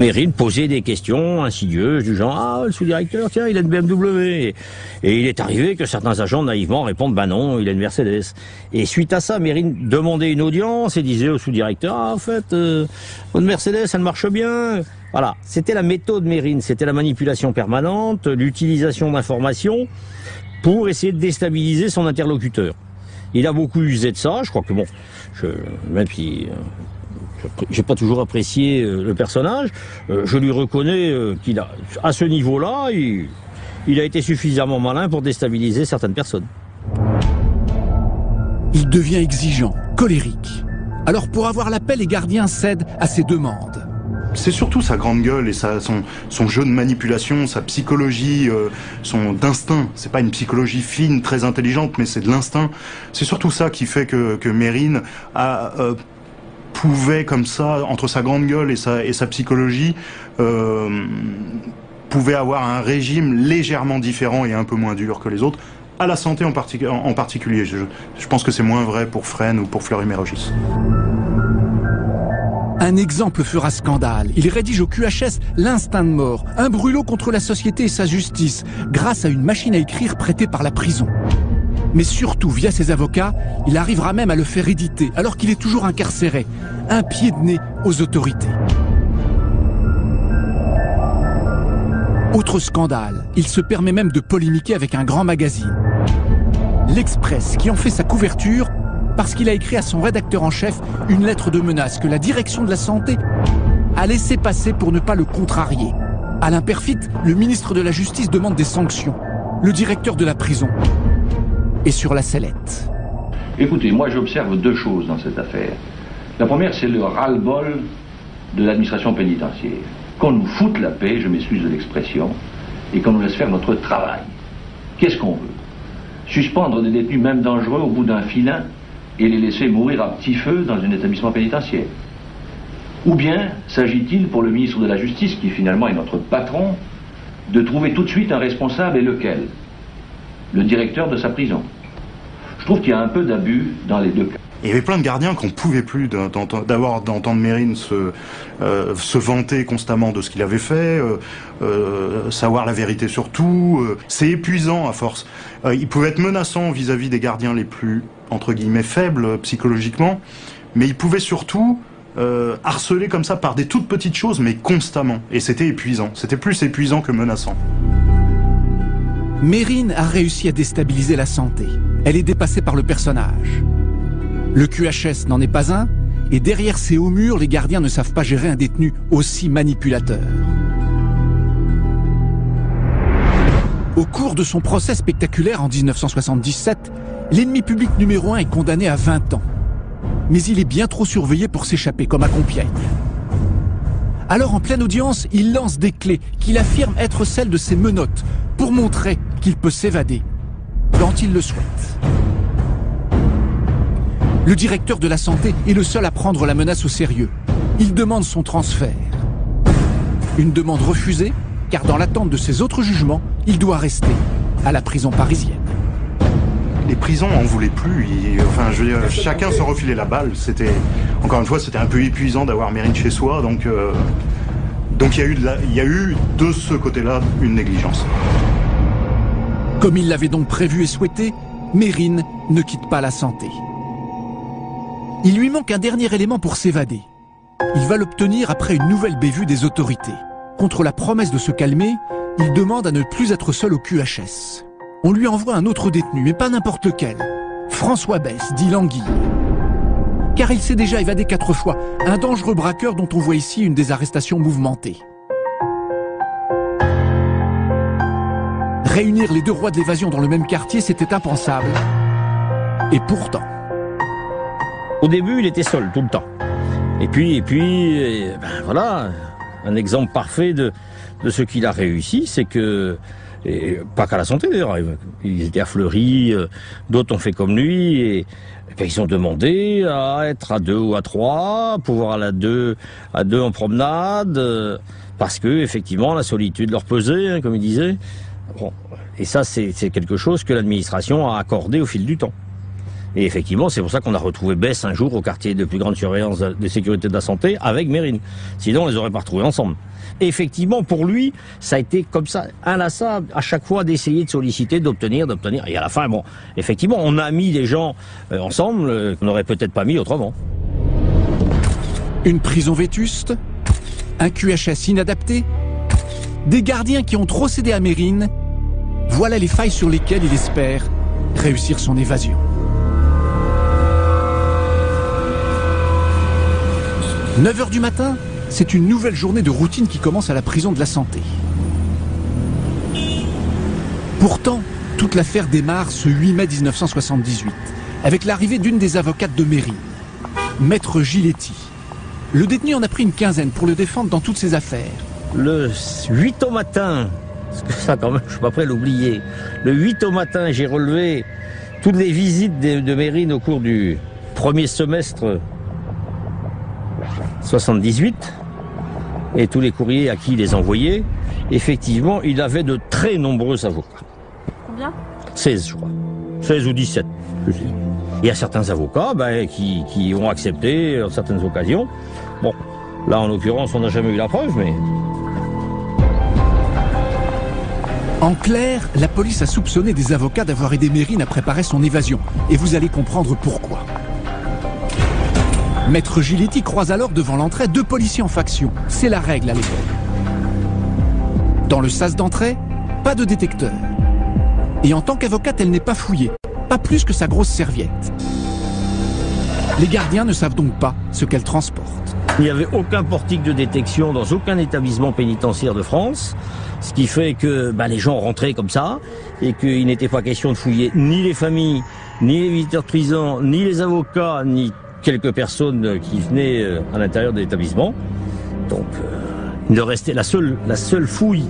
Mérine posait des questions insidieuses du genre Ah, le sous-directeur, tiens, il a une BMW. Et, il est arrivé que certains agents naïvement répondent Bah non, il a une Mercedes. Et suite à ça, Mérine demandait une audience et disait au sous-directeur Ah, en fait, euh, votre Mercedes, elle marche bien. Voilà, c'était la méthode Mérine, c'était la manipulation permanente, l'utilisation d'informations pour essayer de déstabiliser son interlocuteur. Il a beaucoup usé de ça, je crois que bon, je, même si euh, j'ai pas toujours apprécié euh, le personnage, euh, je lui reconnais euh, qu'il a, à ce niveau-là, il, il a été suffisamment malin pour déstabiliser certaines personnes. Il devient exigeant, colérique. Alors pour avoir la paix, les gardiens cèdent à ses demandes. C'est surtout sa grande gueule et sa, son, son jeu de manipulation, sa psychologie, euh, son d'instinct. C'est pas une psychologie fine, très intelligente, mais c'est de l'instinct. C'est surtout ça qui fait que, que Mérine a, euh, pouvait comme ça, entre sa grande gueule et sa, psychologie, euh, pouvait avoir un régime légèrement différent et un peu moins dur que les autres. À la santé en, partic- en- en particulier. Je, je pense que c'est moins vrai pour Fresne ou pour Fleury-Mérogis. Un exemple fera scandale. Il rédige au QHS L'instinct de mort, un brûlot contre la société et sa justice, grâce à une machine à écrire prêtée par la prison. Mais surtout, via ses avocats, il arrivera même à le faire éditer, alors qu'il est toujours incarcéré, un pied de nez aux autorités. Autre scandale, il se permet même de polémiquer avec un grand magazine. L'Express, qui en fait sa couverture, parce qu'il a écrit à son rédacteur en chef une lettre de menace que la direction de la santé a laissé passer pour ne pas le contrarier. Alain Perfit, le ministre de la Justice, demande des sanctions. Le directeur de la prison est sur la sellette. Écoutez, moi j'observe deux choses dans cette affaire. La première, c'est le ras-le-bol de l'administration pénitentiaire. Qu'on nous foute la paix, je m'excuse de l'expression, et qu'on nous laisse faire notre travail. Qu'est-ce qu'on veut? Suspendre des détenus même dangereux au bout d'un filin et les laisser mourir à petit feu dans un établissement pénitentiaire? Ou bien s'agit-il pour le ministre de la Justice, qui finalement est notre patron, de trouver tout de suite un responsable et lequel? Le directeur de sa prison. Je trouve qu'il y a un peu d'abus dans les deux cas. Il y avait plein de gardiens qu'on pouvait plus d'avoir d'entendre Mérine se, euh, se vanter constamment de ce qu'il avait fait, euh, euh, savoir la vérité sur tout. C'est épuisant à force. il pouvait être menaçant vis-à-vis des gardiens les plus entre guillemets faibles psychologiquement, mais il pouvait surtout harceler comme ça par des toutes petites choses, mais constamment. Et c'était épuisant. C'était plus épuisant que menaçant. Mérine a réussi à déstabiliser la santé. Elle est dépassée par le personnage. Le QHS n'en est pas un, et derrière ces hauts murs, les gardiens ne savent pas gérer un détenu aussi manipulateur. Au cours de son procès spectaculaire en 1977, l'ennemi public numéro un est condamné à 20 ans. Mais il est bien trop surveillé pour s'échapper, comme à Compiègne. Alors en pleine audience, il lance des clés qu'il affirme être celles de ses menottes pour montrer qu'il peut s'évader quand il le souhaite. Le directeur de la santé est le seul à prendre la menace au sérieux. Il demande son transfert. Une demande refusée, car dans l'attente de ses autres jugements, il doit rester à la prison parisienne. Les prisons en voulaient plus. enfin, chacun se refilait la balle. C'était, encore une fois, c'était un peu épuisant d'avoir Mérine chez soi. Donc, euh, donc il y a eu de ce côté-là une négligence. Comme il l'avait donc prévu et souhaité, Mérine ne quitte pas la santé. Il lui manque un dernier élément pour s'évader. Il va l'obtenir après une nouvelle bévue des autorités. Contre la promesse de se calmer, il demande à ne plus être seul au QHS. On lui envoie un autre détenu, mais pas n'importe lequel. François Bess, dit Languille. Car il s'est déjà évadé quatre fois, un dangereux braqueur dont on voit ici une des arrestations mouvementées. Réunir les deux rois de l'évasion dans le même quartier, c'était impensable. Et pourtant... Au début, il était seul tout le temps. Et puis, et puis, ben voilà, un exemple parfait de, de ce qu'il a réussi, c'est que, pas qu'à la santé d'ailleurs, ils étaient à Fleury, euh, d'autres ont fait comme lui, et, ben, ils ont demandé à être à deux ou à trois, pouvoir aller à deux, à deux en promenade, euh, parce que effectivement la solitude leur pesait, hein, comme il disait. Bon, et ça, c'est quelque chose que l'administration a accordé au fil du temps. Et effectivement, c'est pour ça qu'on a retrouvé Bess un jour au quartier de plus grande surveillance de sécurité de la santé avec Mérine. Sinon, on les aurait pas retrouvés ensemble. Et effectivement, pour lui, ça a été comme ça, inlassable, à chaque fois d'essayer de solliciter, d'obtenir, d'obtenir. Et à la fin, bon, effectivement, on a mis des gens euh, ensemble euh, qu'on n'aurait peut-être pas mis autrement. Une prison vétuste Un QHS inadapté Des gardiens qui ont trop cédé à Mérine Voilà les failles sur lesquelles il espère réussir son évasion. 9h du matin, c'est une nouvelle journée de routine qui commence à la prison de la santé. Pourtant, toute l'affaire démarre ce 8 mai 1978, avec l'arrivée d'une des avocates de mairie, Maître Giletti. Le détenu en a pris une quinzaine pour le défendre dans toutes ses affaires. Le 8 au matin, parce que ça quand même, je suis pas prêt à l'oublier, le 8 au matin, j'ai relevé toutes les visites de, de Mérine au cours du premier semestre 78 et tous les courriers à qui il les envoyait, effectivement, il avait de très nombreux avocats. Combien? 16, je crois. 16 ou 17. Il y a certains avocats ben, qui, qui ont accepté en certaines occasions. Bon, là, en l'occurrence, on n'a jamais eu la preuve, mais... En clair, la police a soupçonné des avocats d'avoir aidé Mérine à préparer son évasion. Et vous allez comprendre pourquoi. Maître Giletti croise alors devant l'entrée deux policiers en faction. C'est la règle à l'époque. Dans le sas d'entrée, pas de détecteur. Et en tant qu'avocate, elle n'est pas fouillée. Pas plus que sa grosse serviette. Les gardiens ne savent donc pas ce qu'elle transporte. Il n'y avait aucun portique de détection dans aucun établissement pénitentiaire de France, ce qui fait que bah, les gens rentraient comme ça et qu'il n'était pas question de fouiller ni les familles, ni les visiteurs de prison, ni les avocats, ni quelques personnes qui venaient euh, à l'intérieur de l'établissement. Donc, euh, il ne restait la seule, la seule fouille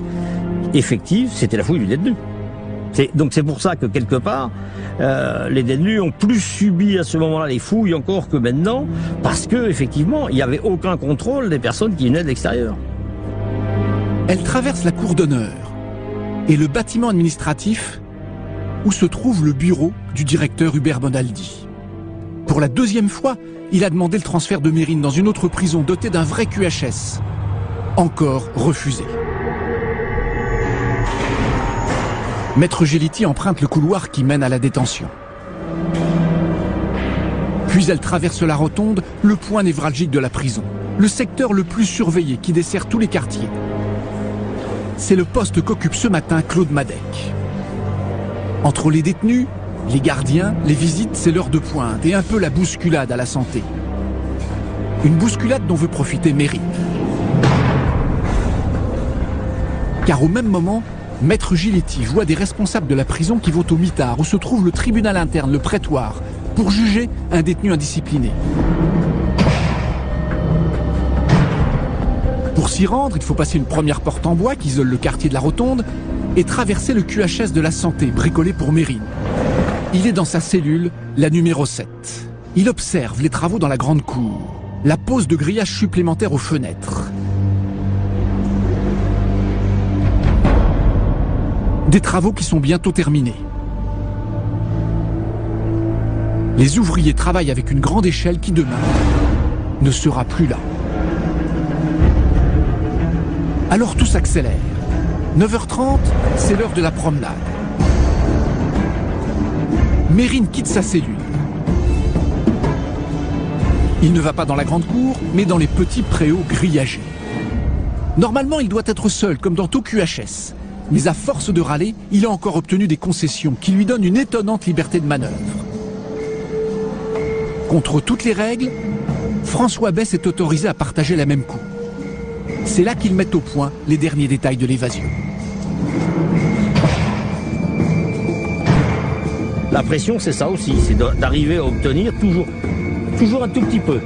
effective, c'était la fouille du détenu. Donc c'est pour ça que quelque part, euh, les détenus ont plus subi à ce moment-là les fouilles encore que maintenant, parce que effectivement, il n'y avait aucun contrôle des personnes qui venaient de l'extérieur. Elle traverse la cour d'honneur et le bâtiment administratif où se trouve le bureau du directeur Hubert Bonaldi. Pour la deuxième fois, il a demandé le transfert de Mérine dans une autre prison dotée d'un vrai QHS. Encore refusé. Maître Geliti emprunte le couloir qui mène à la détention. Puis elle traverse la rotonde, le point névralgique de la prison, le secteur le plus surveillé qui dessert tous les quartiers. C'est le poste qu'occupe ce matin Claude Madec. Entre les détenus, les gardiens, les visites, c'est l'heure de pointe et un peu la bousculade à la santé. Une bousculade dont veut profiter Mérine. Car au même moment, Maître Giletti voit des responsables de la prison qui vont au mitard où se trouve le tribunal interne, le prétoire, pour juger un détenu indiscipliné. Pour s'y rendre, il faut passer une première porte en bois qui isole le quartier de la Rotonde et traverser le QHS de la santé bricolé pour Mérine. Il est dans sa cellule, la numéro 7. Il observe les travaux dans la grande cour, la pose de grillage supplémentaire aux fenêtres. Des travaux qui sont bientôt terminés. Les ouvriers travaillent avec une grande échelle qui demain ne sera plus là. Alors tout s'accélère. 9h30, c'est l'heure de la promenade. Mérine quitte sa cellule. Il ne va pas dans la grande cour, mais dans les petits préaux grillagés. Normalement, il doit être seul, comme dans tout QHS. Mais à force de râler, il a encore obtenu des concessions qui lui donnent une étonnante liberté de manœuvre. Contre toutes les règles, François Bess est autorisé à partager la même cour. C'est là qu'ils mettent au point les derniers détails de l'évasion. La pression, c'est ça aussi, c'est d'arriver à obtenir toujours, toujours un tout petit peu.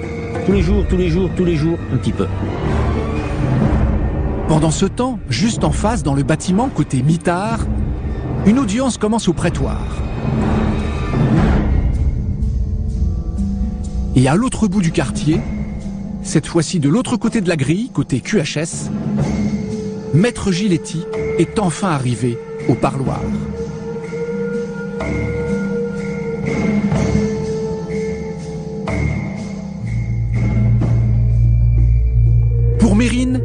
Tous les jours, tous les jours, tous les jours, un petit peu. Pendant ce temps, juste en face, dans le bâtiment côté mitard, une audience commence au prétoire. Et à l'autre bout du quartier, cette fois-ci de l'autre côté de la grille, côté QHS, Maître Giletti est enfin arrivé au parloir.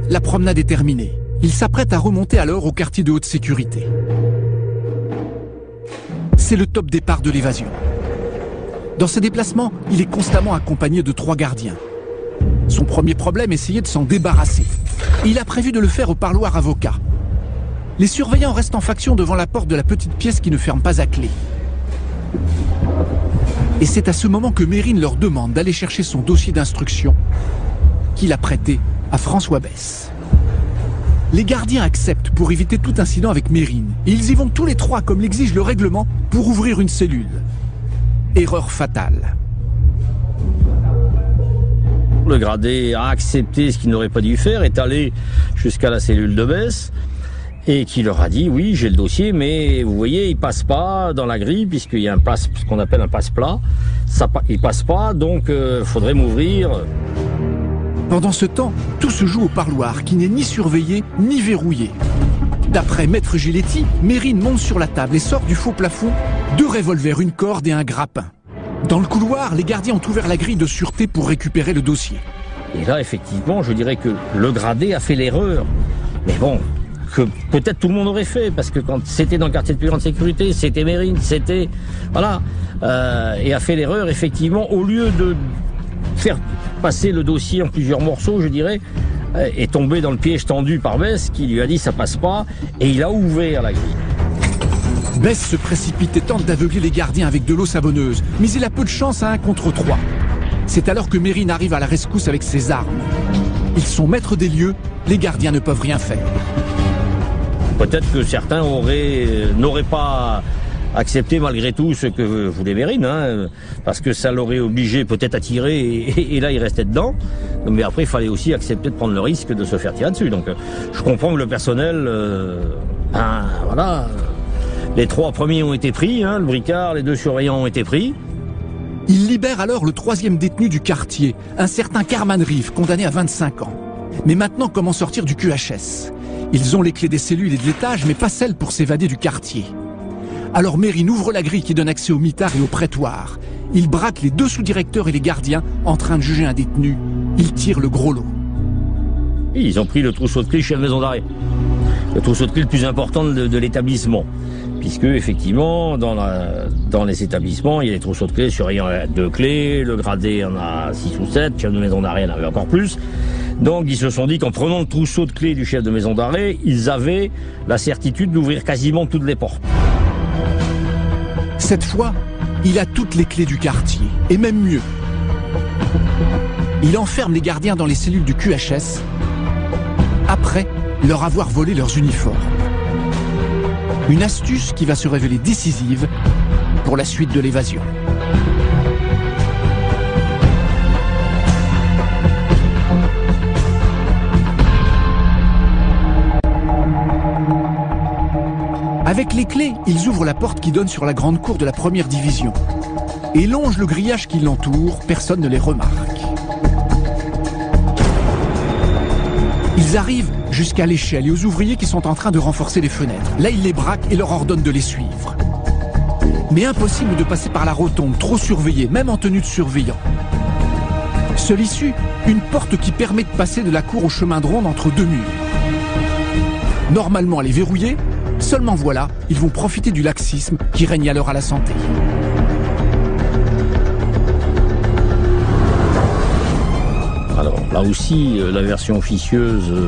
La promenade est terminée. Il s'apprête à remonter alors au quartier de haute sécurité. C'est le top départ de l'évasion. Dans ses déplacements, il est constamment accompagné de trois gardiens. Son premier problème, essayer de s'en débarrasser. Il a prévu de le faire au parloir avocat. Les surveillants restent en faction devant la porte de la petite pièce qui ne ferme pas à clé. Et c'est à ce moment que Mérine leur demande d'aller chercher son dossier d'instruction qu'il a prêté à François Bess. Les gardiens acceptent pour éviter tout incident avec Mérine. Et ils y vont tous les trois, comme l'exige le règlement, pour ouvrir une cellule. Erreur fatale. Le gradé a accepté ce qu'il n'aurait pas dû faire, est allé jusqu'à la cellule de baisse et qui leur a dit oui j'ai le dossier mais vous voyez il passe pas dans la grille puisqu'il y a un passe ce qu'on appelle un passe plat ça il passe pas donc euh, faudrait m'ouvrir Pendant ce temps, tout se joue au parloir qui n'est ni surveillé ni verrouillé. D'après Maître Giletti, Mérine monte sur la table et sort du faux plafond deux revolvers, une corde et un grappin. Dans le couloir, les gardiens ont ouvert la grille de sûreté pour récupérer le dossier. et là effectivement je dirais que le gradé a fait l'erreur mais bon que peut-être tout le monde aurait fait parce que quand c'était dans le quartier de plus grande sécurité c'était Mérine c'était voilà euh, et a fait l'erreur effectivement au lieu de faire passer le dossier en plusieurs morceaux je dirais euh, est tombé dans le piège tendu par Bess qui lui a dit ça passe pas et il a ouvert la grille Bess se précipite et tente d'aveugler les gardiens avec de l'eau savonneuse, mais il a peu de chance à un contre trois. C'est alors que Mérine arrive à la rescousse avec ses armes. Ils sont maîtres des lieux, les gardiens ne peuvent rien faire. Peut-être que certains auraient, euh, n'auraient pas accepté malgré tout ce que voulait Mérine, hein, parce que ça l'aurait obligé peut-être à tirer et, là il restait dedans. Mais après il fallait aussi accepter de prendre le risque de se faire tirer dessus. Donc euh, je comprends que le personnel, euh, ben, voilà, les trois premiers ont été pris, hein, le bricard, les deux surveillants ont été pris. Il libère alors le troisième détenu du quartier, un certain Carman Rive, condamné à 25 ans. Mais maintenant, comment sortir du QHS Ils ont les clés des cellules et de l'étage, mais pas celles pour s'évader du quartier. Alors Mérine ouvre la grille qui donne accès au mitard et au prétoire. Il braque les deux sous-directeurs et les gardiens en train de juger un détenu. Il tire le gros lot. Ils ont pris le trousseau de clés chez la maison d'arrêt. Le trousseau de clés le plus important de, l'établissement. Puisque, effectivement, dans, les établissements, il y a des trousseaux de clés, surveillant deux clés, le gradé en a six ou sept, chef de maison d'arrêt en avait encore plus. Donc, ils se sont dit qu'en prenant le trousseau de clés du chef de maison d'arrêt, ils avaient la certitude d'ouvrir quasiment toutes les portes. Cette fois, il a toutes les clés du quartier, et même mieux. Il enferme les gardiens dans les cellules du QHS, après leur avoir volé leurs uniformes. Une astuce qui va se révéler décisive pour la suite de l'évasion. Avec les clés, ils ouvrent la porte qui donne sur la grande cour de la première division et longent le grillage qui l'entoure, personne ne les remarque. Ils arrivent jusqu'à l'échelle et aux ouvriers qui sont en train de renforcer les fenêtres. Là, ils les braquent et leur ordonnent de les suivre. Mais impossible de passer par la rotonde, trop surveillée, même en tenue de surveillant. Seule issue, une porte qui permet de passer de la cour au chemin de ronde entre deux murs. Normalement, elle est verrouillée, seulement voilà, ils vont profiter du laxisme qui règne alors à la santé. Alors là aussi, euh, la version officieuse, euh,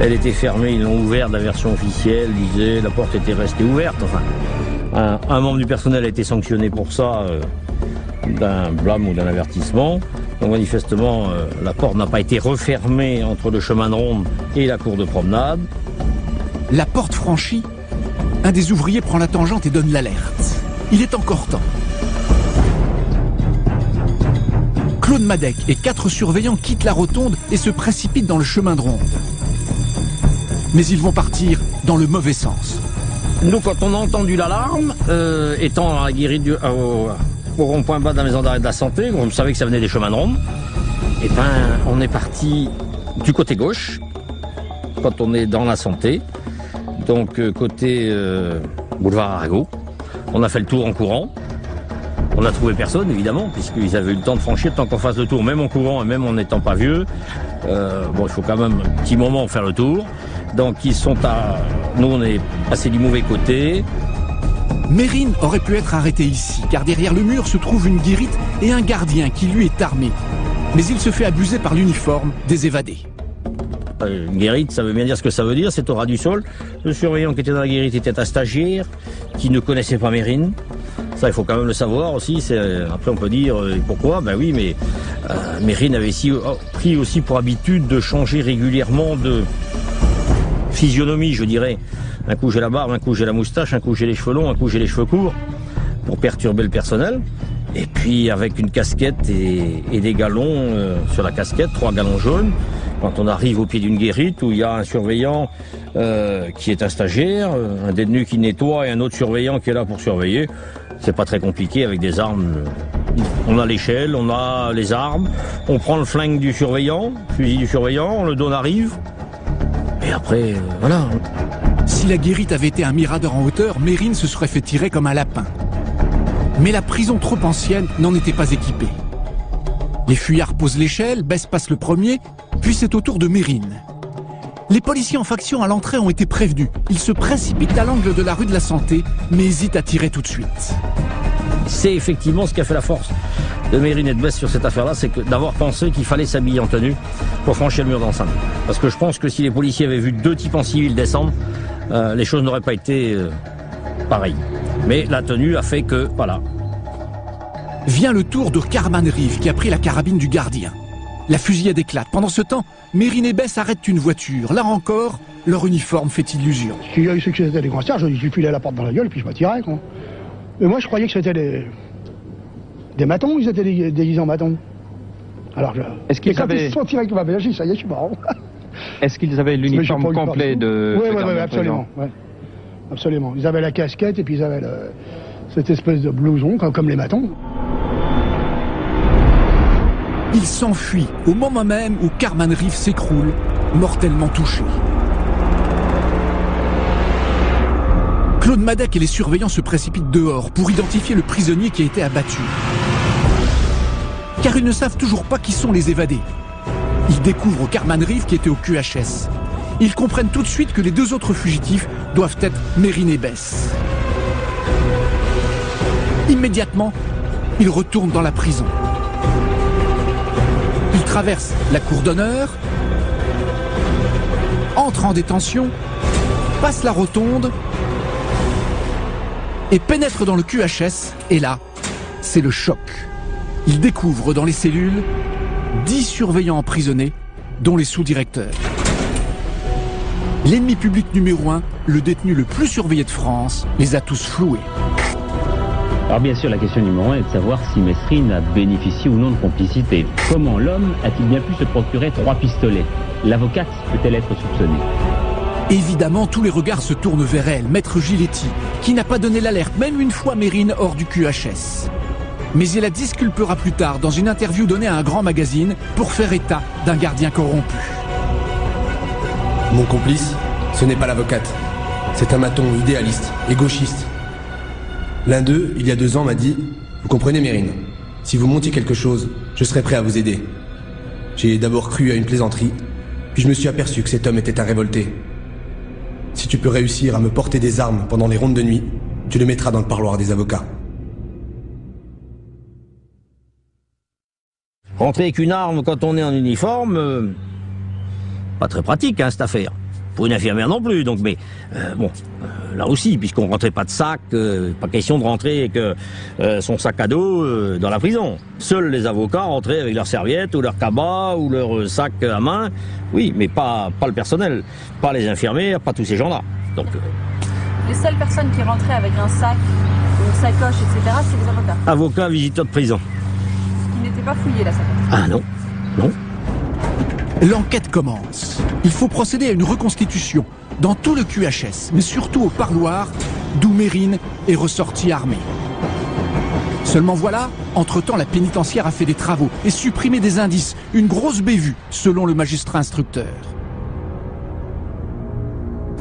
elle était fermée, ils l'ont ouverte. La version officielle disait la porte était restée ouverte. Enfin, un, membre du personnel a été sanctionné pour ça, euh, d'un blâme ou d'un avertissement. Donc manifestement, la porte n'a pas été refermée entre le chemin de ronde et la cour de promenade. La porte franchie, un des ouvriers prend la tangente et donne l'alerte. Il est encore temps. Claude Madec et quatre surveillants quittent la rotonde et se précipitent dans le chemin de ronde. Mais ils vont partir dans le mauvais sens. Nous, quand on a entendu l'alarme, euh, étant à guérite du, au, rond-point bas de la maison d'arrêt de la santé, on savait que ça venait des chemins de ronde, et ben, on est parti du côté gauche, quand on est dans la santé, donc euh, côté euh, boulevard Arago. On a fait le tour en courant. On n'a trouvé personne, évidemment, puisqu'ils avaient eu le temps de franchir, temps qu'on fasse le tour, même en courant et même en n'étant pas vieux. Euh, bon, il faut quand même un petit moment faire le tour. Donc, ils sont à... Nous, on est passé du mauvais côté. Mérine aurait pu être arrêté ici, car derrière le mur se trouve une guérite et un gardien qui lui est armé. Mais il se fait abuser par l'uniforme des évadés. Guérite, ça veut bien dire ce que ça veut dire, c'est au ras du sol. Le surveillant qui était dans la guérite était un stagiaire qui ne connaissait pas Mérine. Ça, il faut quand même le savoir aussi. Euh, après, on peut dire euh, pourquoi? Ben oui, mais euh, Mérine avait oh, pris aussi pour habitude de changer régulièrement de physionomie, je dirais. Un coup j'ai la barbe, un coup j'ai la moustache, un coup j'ai les cheveux longs, un coup j'ai les cheveux courts, pour perturber le personnel. Et puis avec une casquette et, des galons euh, sur la casquette, trois galons jaunes. Quand on arrive au pied d'une guérite où il y a un surveillant euh, qui est un stagiaire, euh, un détenu qui nettoie et un autre surveillant qui est là pour surveiller, c'est pas très compliqué avec des armes. On a l'échelle, on a les armes, on prend le flingue du surveillant, fusil du surveillant, on le donne à Rive. Et après, voilà. Si la guérite avait été un mirador en hauteur, Mérine se serait fait tirer comme un lapin. Mais la prison trop ancienne n'en était pas équipée. Les fuyards posent l'échelle, Bess passe le premier, puis c'est au tour de Mérine. Les policiers en faction à l'entrée ont été prévenus. Ils se précipitent à l'angle de la rue de la Santé, mais hésitent à tirer tout de suite. C'est effectivement ce qui a fait la force de Mérine et de Bess sur cette affaire-là, c'est d'avoir pensé qu'il fallait s'habiller en tenue pour franchir le mur d'enceinte. Parce que je pense que si les policiers avaient vu deux types en civil descendre, euh, les choses n'auraient pas été euh, pareilles. Mais la tenue a fait que, voilà. Vient le tour de Carman Rive qui a pris la carabine du gardien. La fusillade éclate. Pendant ce temps, Mérine et Bess arrêtent une voiture. Là encore, leur uniforme fait illusion. Si y a eu ceux qui étaient des gangsters, je lui filais la porte dans la gueule et puis je me tirais, quoi. Mais moi, je croyais que c'était des. des matons, ils étaient des- déguisés en matons. Alors, je... Est-ce qu'ils Et quand avaient- ils se sont tirés avec ma j'ai dit, ça y est, je suis marrant. Est-ce qu'ils avaient l'uniforme complet de. Oui, oui, gardien absolument. ouais. Absolument. Ils avaient la casquette et puis ils avaient cette espèce de blouson, comme, comme les matons. Il s'enfuit au moment même où Carman Reeve s'écroule, mortellement touché. Claude Madec et les surveillants se précipitent dehors pour identifier le prisonnier qui a été abattu. Car ils ne savent toujours pas qui sont les évadés. Ils découvrent Carman Reeve qui était au QHS. Ils comprennent tout de suite que les deux autres fugitifs doivent être Mérine et Bess. Immédiatement, ils retournent dans la prison. Ils traversent la cour d'honneur, entrent en détention, passent la rotonde et pénètrent dans le QHS. Et là, c'est le choc. Ils découvrent dans les cellules 10 surveillants emprisonnés, dont les sous-directeurs. L'ennemi public numéro un, le détenu le plus surveillé de France, les a tous floués. Alors bien sûr, la question numéro un est de savoir si Mesrine a bénéficié ou non de complicité. Comment l'homme a-t-il bien pu se procurer trois pistolets? L'avocate peut-elle être soupçonnée? Évidemment, tous les regards se tournent vers elle, Maître Giletti, qui n'a pas donné l'alerte, même une fois Mérine hors du QHS. Mais il la disculpera plus tard dans une interview donnée à un grand magazine pour faire état d'un gardien corrompu. Mon complice, ce n'est pas l'avocate. C'est un maton idéaliste et gauchiste. L'un d'eux, il y a deux ans, m'a dit Vous comprenez, Mérine Si vous montiez quelque chose, je serais prêt à vous aider. J'ai d'abord cru à une plaisanterie, puis je me suis aperçu que cet homme était un révolté. Si tu peux réussir à me porter des armes pendant les rondes de nuit, tu le mettras dans le parloir des avocats. Rentrer avec une arme quand on est en uniforme, euh, pas très pratique, hein, cette affaire. Pour une infirmière non plus, donc, mais euh, bon, euh, là aussi, puisqu'on rentrait pas de sac, euh, pas question de rentrer avec son sac à dos dans la prison. Seuls les avocats rentraient avec leur serviette ou leur cabas ou leur sac à main, oui, mais pas, pas le personnel, pas les infirmières, pas tous ces gens-là. Donc, Les seules personnes qui rentraient avec un sac, une sacoche, etc., c'est les avocats. avocat, visiteur de prison. Qui n'étaient pas fouillés, la sacoche. Ah non, non. L'enquête commence. Il faut procéder à une reconstitution dans tout le QHS, mais surtout au parloir d'où Mérine est ressorti armé. Seulement voilà, entre-temps, la pénitentiaire a fait des travaux et supprimé des indices, une grosse bévue, selon le magistrat instructeur.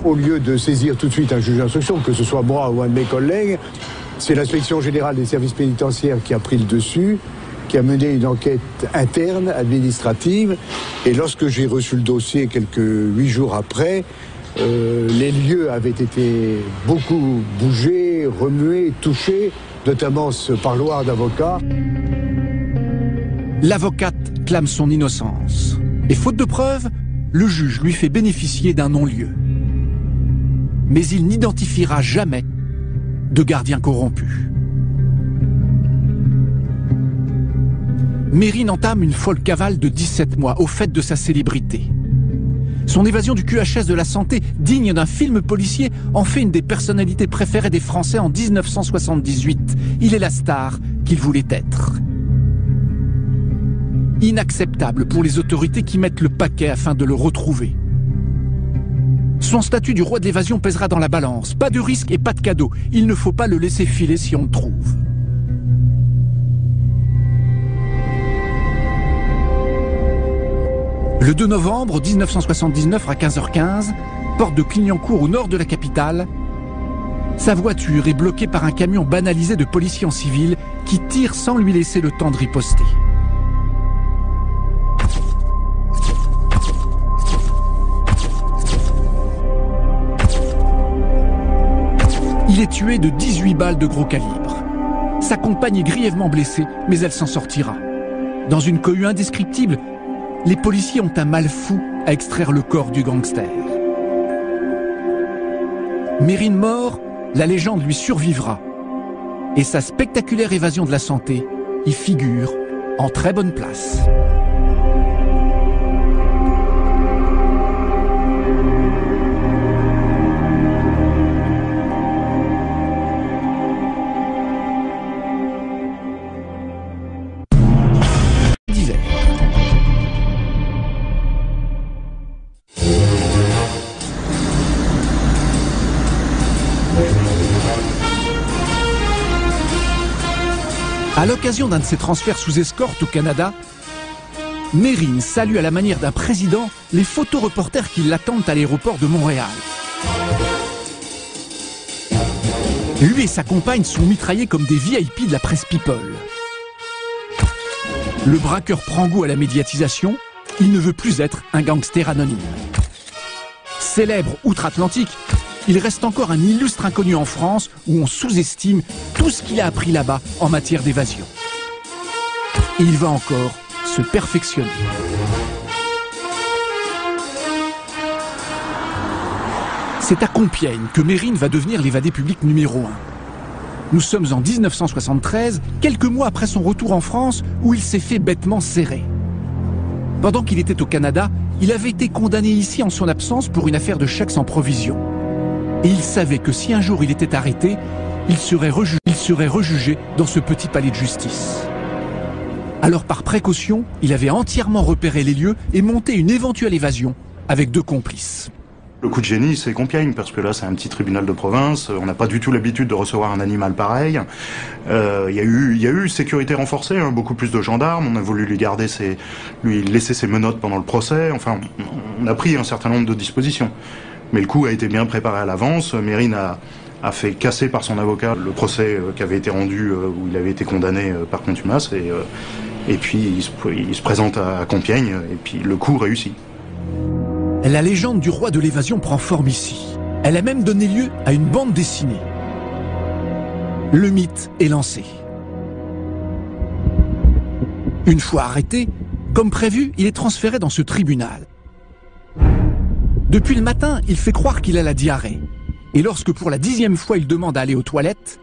Au lieu de saisir tout de suite un juge d'instruction, que ce soit moi ou un de mes collègues, c'est l'inspection générale des services pénitentiaires qui a pris le dessus, qui a mené une enquête interne, administrative. Et lorsque j'ai reçu le dossier quelques huit jours après, euh, les lieux avaient été beaucoup bougés, remués, touchés, notamment ce parloir d'avocats. L'avocate clame son innocence. Et faute de preuves, le juge lui fait bénéficier d'un non-lieu. Mais il n'identifiera jamais de gardien corrompu. Mérine entame une folle cavale de 17 mois au fait de sa célébrité. Son évasion du QHS de la santé, digne d'un film policier, en fait une des personnalités préférées des Français en 1978. Il est la star qu'il voulait être. Inacceptable pour les autorités qui mettent le paquet afin de le retrouver. Son statut du roi de l'évasion pèsera dans la balance. Pas de risque et pas de cadeau. Il ne faut pas le laisser filer si on le trouve. Le 2 novembre 1979 à 15h15, porte de Clignancourt au nord de la capitale, sa voiture est bloquée par un camion banalisé de policiers en civil qui tire sans lui laisser le temps de riposter. Il est tué de 18 balles de gros calibre. Sa compagne est grièvement blessée, mais elle s'en sortira. Dans une cohue indescriptible, les policiers ont un mal fou à extraire le corps du gangster. Mérine mort, la légende lui survivra. Et sa spectaculaire évasion de la santé y figure en très bonne place. À l'occasion d'un de ses transferts sous escorte au Canada, Mérine salue à la manière d'un président les photoreporters qui l'attendent à l'aéroport de Montréal. Lui et sa compagne sont mitraillés comme des VIP de la presse People. Le braqueur prend goût à la médiatisation, il ne veut plus être un gangster anonyme. Célèbre outre-Atlantique, il reste encore un illustre inconnu en France où on sous-estime tout ce qu'il a appris là-bas en matière d'évasion. Et il va encore se perfectionner. C'est à Compiègne que Mérine va devenir l'évadé public numéro un. Nous sommes en 1973, quelques mois après son retour en France où il s'est fait bêtement serrer. Pendant qu'il était au Canada, il avait été condamné ici en son absence pour une affaire de chèques sans provision. Et il savait que si un jour il était arrêté, il serait, rejugé dans ce petit palais de justice. Alors par précaution, il avait entièrement repéré les lieux et monté une éventuelle évasion avec deux complices. Le coup de génie, c'est Compiègne, parce que là, c'est un petit tribunal de province. On n'a pas du tout l'habitude de recevoir un animal pareil. Euh, Il y a eu, il y a eu sécurité renforcée, hein, beaucoup plus de gendarmes. On a voulu lui garder ses, lui laisser ses menottes pendant le procès. Enfin, on a pris un certain nombre de dispositions. Mais le coup a été bien préparé à l'avance. Mérine a, fait casser par son avocat le procès euh, qui avait été rendu euh, où il avait été condamné euh, par contumace. Et, puis, il se, il se présente à Compiègne. Et puis, le coup réussit. La légende du roi de l'évasion prend forme ici. Elle a même donné lieu à une bande dessinée. Le mythe est lancé. Une fois arrêté, comme prévu, il est transféré dans ce tribunal. Depuis le matin, il fait croire qu'il a la diarrhée. Et lorsque pour la dixième fois il demande à aller aux toilettes,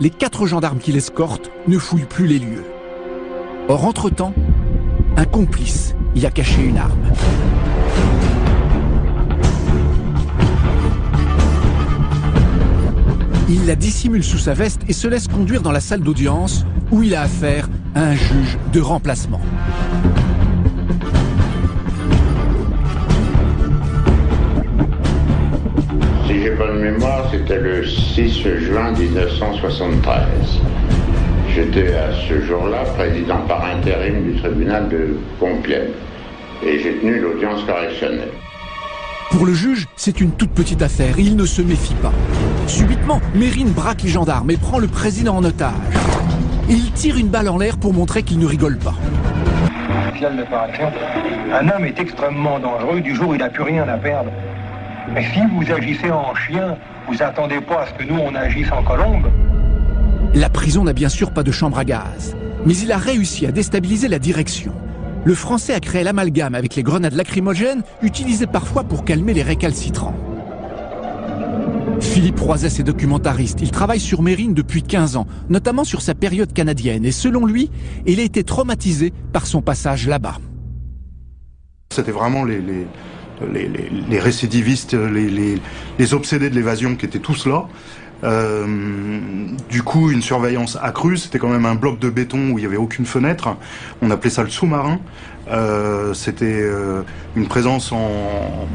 les quatre gendarmes qui l'escortent ne fouillent plus les lieux. Or, entre-temps, un complice y a caché une arme. Il la dissimule sous sa veste et se laisse conduire dans la salle d'audience où il a affaire à un juge de remplacement. J'ai bonne mémoire, c'était le 6 juin 1973. J'étais à ce jour-là président par intérim du tribunal de Compiègne et j'ai tenu l'audience correctionnelle. Pour le juge, c'est une toute petite affaire, il ne se méfie pas. Subitement, Mérine braque les gendarmes et prend le président en otage. Il tire une balle en l'air pour montrer qu'il ne rigole pas. Un homme est extrêmement dangereux du jour où il n'a plus rien à perdre. Mais si vous agissez en chien, vous attendez pas à ce que nous on agisse en colombe. La prison n'a bien sûr pas de chambre à gaz, mais il a réussi à déstabiliser la direction. Le Français a créé l'amalgame avec les grenades lacrymogènes utilisées parfois pour calmer les récalcitrants. Philippe Roiset est documentariste. Il travaille sur Mérine depuis 15 ans, notamment sur sa période canadienne. Et selon lui, il a été traumatisé par son passage là-bas. C'était vraiment les, les, les, récidivistes, les, obsédés de l'évasion qui étaient tous là. Euh, du coup, une surveillance accrue. C'était quand même un bloc de béton où il n'y avait aucune fenêtre. On appelait ça le sous-marin. Euh, C'était euh, une présence en,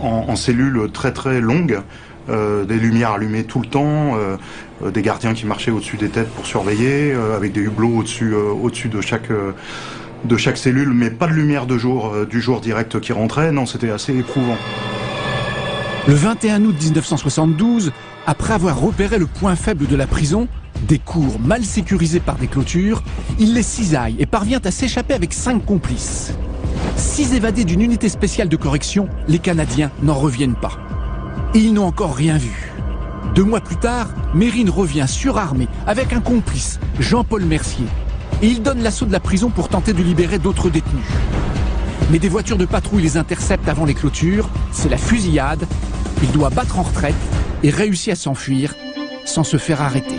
en, cellule très très longue. des lumières allumées tout le temps, des gardiens qui marchaient au-dessus des têtes pour surveiller, avec des hublots au-dessus de chaque de chaque cellule, mais pas de lumière de jour euh, du jour direct qui rentrait. Non, c'était assez éprouvant. Le 21 août 1972, après avoir repéré le point faible de la prison, des cours mal sécurisés par des clôtures, il les cisaille et parvient à s'échapper avec cinq complices. Six évadés d'une unité spéciale de correction, les Canadiens n'en reviennent pas. Et ils n'ont encore rien vu. Deux mois plus tard, Mérine revient surarmé avec un complice, Jean-Paul Mercier et ils donnent l'assaut de la prison pour tenter de libérer d'autres détenus. Mais des voitures de patrouille les interceptent avant les clôtures, c'est la fusillade, il doit battre en retraite et réussit à s'enfuir sans se faire arrêter.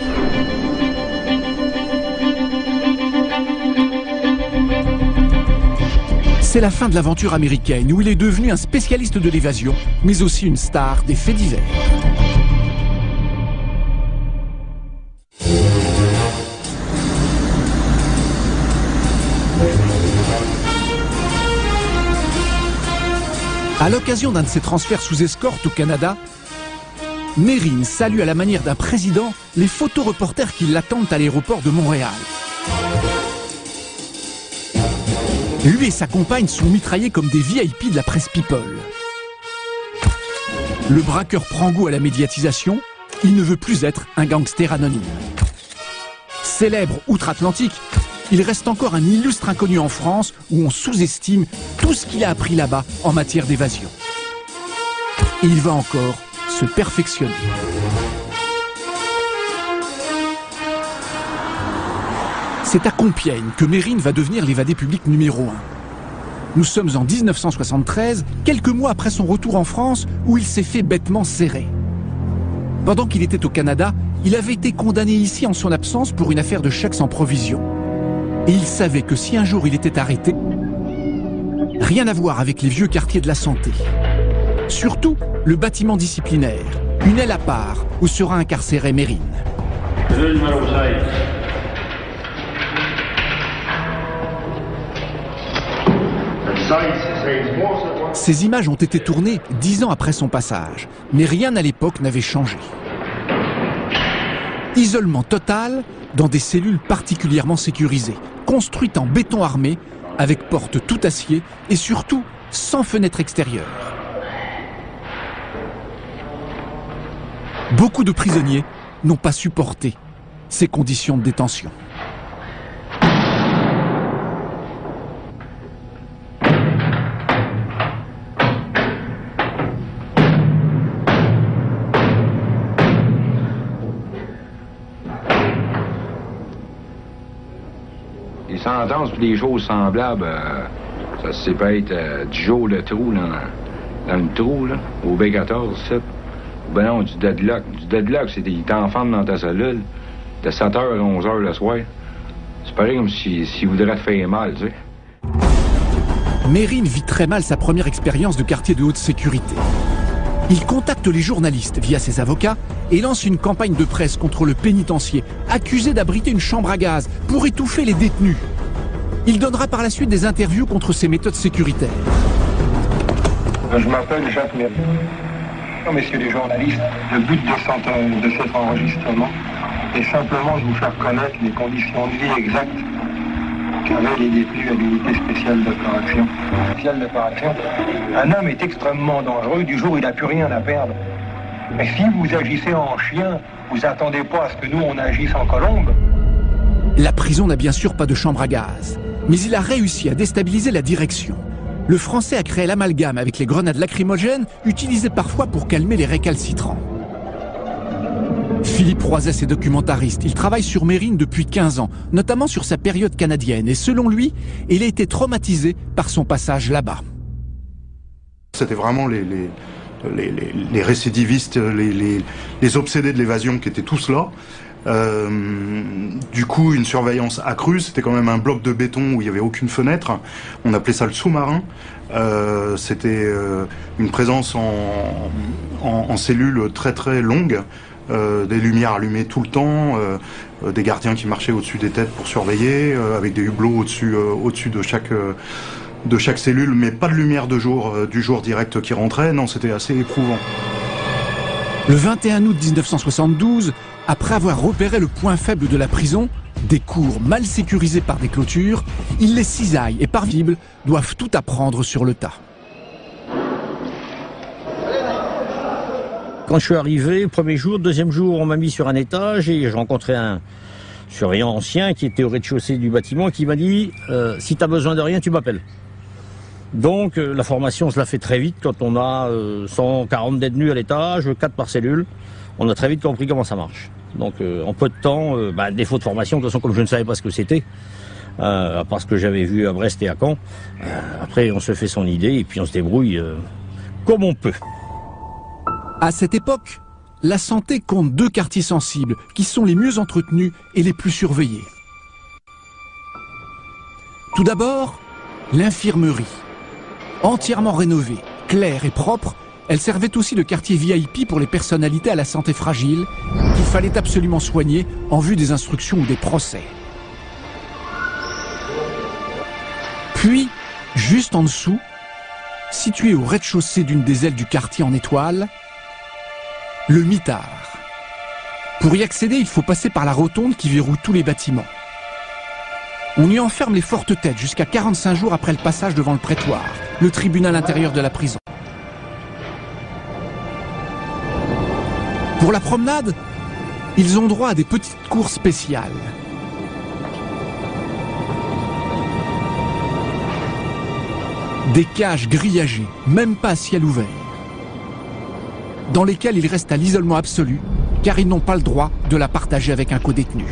C'est la fin de l'aventure américaine où il est devenu un spécialiste de l'évasion, mais aussi une star des faits divers. À l'occasion d'un de ses transferts sous escorte au Canada, Mérine salue à la manière d'un président les photoreporters qui l'attendent à l'aéroport de Montréal. Lui et sa compagne sont mitraillés comme des VIP de la presse People. Le braqueur prend goût à la médiatisation, il ne veut plus être un gangster anonyme. Célèbre outre-Atlantique, il reste encore un illustre inconnu en France où on sous-estime tout ce qu'il a appris là-bas en matière d'évasion. Et il va encore se perfectionner. C'est à Compiègne que Mérine va devenir l'évadé public numéro un. Nous sommes en 1973, quelques mois après son retour en France, où il s'est fait bêtement serrer. Pendant qu'il était au Canada, il avait été condamné ici en son absence pour une affaire de chèques sans provision. Et il savait que si un jour il était arrêté, rien à voir avec les vieux quartiers de la santé. Surtout le bâtiment disciplinaire, une aile à part où sera incarcéré Mérine. Ces images ont été tournées dix ans après son passage, mais rien à l'époque n'avait changé. Isolement total dans des cellules particulièrement sécurisées, construites en béton armé, avec portes tout acier et surtout sans fenêtre extérieure. Beaucoup de prisonniers n'ont pas supporté ces conditions de détention. Sentences des choses semblables, euh, ça se peut être euh, du jour le trou dans, dans le trou, là, au B14, ça. Ben non, du deadlock. Du deadlock, c'est des t'enfermes dans ta cellule de 7h à 11h le soir. C'est pareil comme si, si voudrait te faire mal, tu sais. Mérine vit très mal sa première expérience de quartier de haute sécurité. Il contacte les journalistes via ses avocats et lance une campagne de presse contre le pénitencier, accusé d'abriter une chambre à gaz pour étouffer les détenus. Il donnera par la suite des interviews contre ses méthodes sécuritaires. Je m'appelle Jacques Mérine. Messieurs les journalistes, le but de de cet enregistrement est simplement de vous faire connaître les conditions de vie exactes qu'avaient les détenus à l'unité spéciale d'opération. Spéciale d'opération. Un homme est extrêmement dangereux du jour où il n'a plus rien à perdre. Mais si vous agissez en chien, vous attendez pas à ce que nous on agisse en colombe. La prison n'a bien sûr pas de chambre à gaz, mais il a réussi à déstabiliser la direction. Le Français a créé l'amalgame avec les grenades lacrymogènes utilisées parfois pour calmer les récalcitrants. Philippe Roiset est documentariste. Il travaille sur Mérine depuis 15 ans, notamment sur sa période canadienne. Et selon lui, il a été traumatisé par son passage là-bas. C'était vraiment les, récidivistes, les, obsédés de l'évasion qui étaient tous là. Euh, du coup, une surveillance accrue. C'était quand même un bloc de béton où il n'y avait aucune fenêtre. On appelait ça le sous-marin. Euh, C'était euh, une présence en, en, en, cellule très très longue. Euh, des lumières allumées tout le temps, euh, des gardiens qui marchaient au-dessus des têtes pour surveiller, euh, avec des hublots au-dessus de chaque cellule, mais pas de lumière de jour du jour direct qui rentrait. Non, c'était assez éprouvant. Le 21 août 1972, après avoir repéré le point faible de la prison, des cours mal sécurisés par des clôtures, ils les cisaillent et par doivent tout apprendre sur le tas. Quand je suis arrivé, premier jour, deuxième jour, on m'a mis sur un étage et j'ai rencontré un surveillant ancien qui était au rez-de-chaussée du bâtiment qui m'a dit euh, si tu as besoin de rien, tu m'appelles. Donc euh, la formation, on se la fait très vite quand on a euh, 140 détenus à l'étage, 4 par cellule. On a très vite compris comment ça marche. Donc euh, en peu de temps, bah, défaut de formation, de toute façon comme je ne savais pas ce que c'était, à part ce que j'avais vu à Brest et à Caen, après on se fait son idée et puis on se débrouille comme on peut. À cette époque, la santé compte deux quartiers sensibles qui sont les mieux entretenus et les plus surveillés. Tout d'abord, l'infirmerie. Entièrement rénovée, claire et propre, elle servait aussi de quartier VIP pour les personnalités à la santé fragile qu'il fallait absolument soigner en vue des instructions ou des procès. Puis, juste en dessous, situé au rez-de-chaussée d'une des ailes du quartier en étoile, le mitard. Pour y accéder, il faut passer par la rotonde qui verrouille tous les bâtiments. On y enferme les fortes têtes jusqu'à 45 jours après le passage devant le prétoire, le tribunal intérieur de la prison. Pour la promenade, ils ont droit à des petites cours spéciales. Des cages grillagées, même pas à ciel ouvert, dans lesquelles ils restent à l'isolement absolu, car ils n'ont pas le droit de la partager avec un codétenu.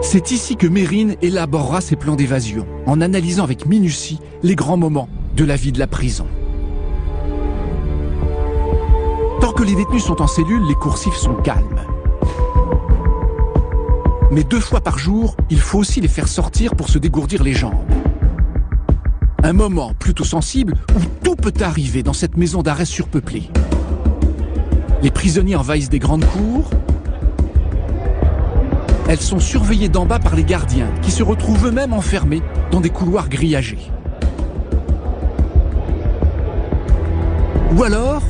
C'est ici que Mérine élaborera ses plans d'évasion, en analysant avec minutie les grands moments de la vie de la prison. Tant que les détenus sont en cellule, les coursifs sont calmes. Mais deux fois par jour, il faut aussi les faire sortir pour se dégourdir les jambes. Un moment plutôt sensible où tout peut arriver dans cette maison d'arrêt surpeuplée. Les prisonniers envahissent des grandes cours. Elles sont surveillées d'en bas par les gardiens, qui se retrouvent eux-mêmes enfermés dans des couloirs grillagés. Ou alors,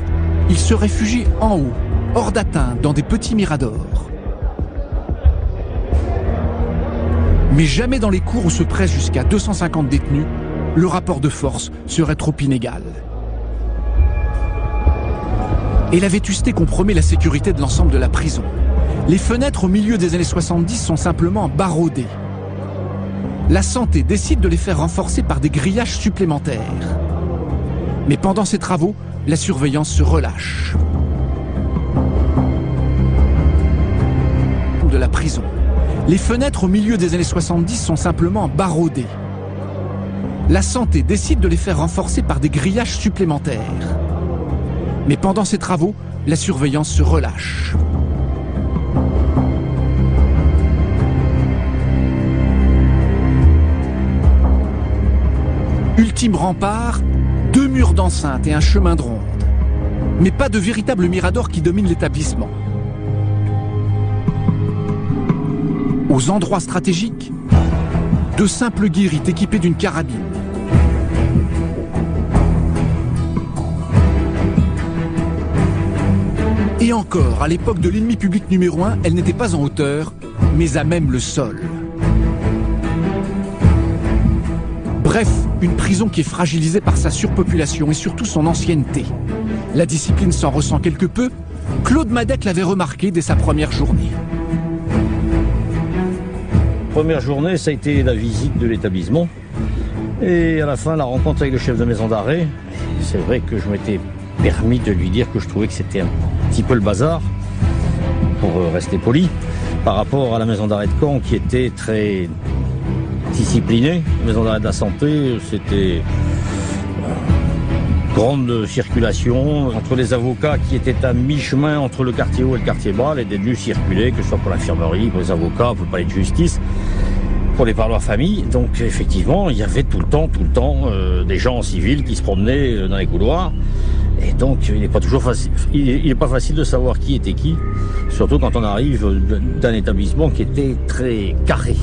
ils se réfugient en haut, hors d'atteinte, dans des petits miradors. Mais jamais dans les cours où se pressent jusqu'à 250 détenus, le rapport de force serait trop inégal. Et la vétusté compromet la sécurité de l'ensemble de la prison. Les fenêtres au milieu des années 70 sont simplement baraudées. La santé décide de les faire renforcer par des grillages supplémentaires. Mais pendant ces travaux, la surveillance se relâche. De la prison. Les fenêtres au milieu des années 70 sont simplement baraudées. La santé décide de les faire renforcer par des grillages supplémentaires. Mais pendant ces travaux, la surveillance se relâche. Ultime rempart, deux murs d'enceinte et un chemin de ronde. Mais pas de véritable mirador qui domine l'établissement. Aux endroits stratégiques, de simples guérites équipées d'une carabine. À l'époque de l'ennemi public numéro un, elle n'était pas en hauteur, mais à même le sol. Bref, une prison qui est fragilisée par sa surpopulation et surtout son ancienneté. La discipline s'en ressent quelque peu. Claude Madec l'avait remarqué dès sa première journée. Première journée, ça a été la visite de l'établissement. Et à la fin, la rencontre avec le chef de maison d'arrêt. C'est vrai que je m'étais permis de lui dire que je trouvais que c'était un petit peu le bazar, pour rester poli, par rapport à la maison d'arrêt de Caen qui était très disciplinée. Maison d'arrêt de la santé, c'était grande circulation entre les avocats qui étaient à mi-chemin entre le quartier haut et le quartier bas. Les détenus circulaient, que ce soit pour l'infirmerie, pour les avocats, pour le palais de justice, pour les parloirs famille. Donc effectivement, il y avait tout le temps, tout le temps euh, des gens en civil qui se promenaient euh, dans les couloirs. Et donc, il n'est pas toujours facile. Il n'est pas facile de savoir qui était qui, surtout quand on arrive d'un établissement qui était très carré.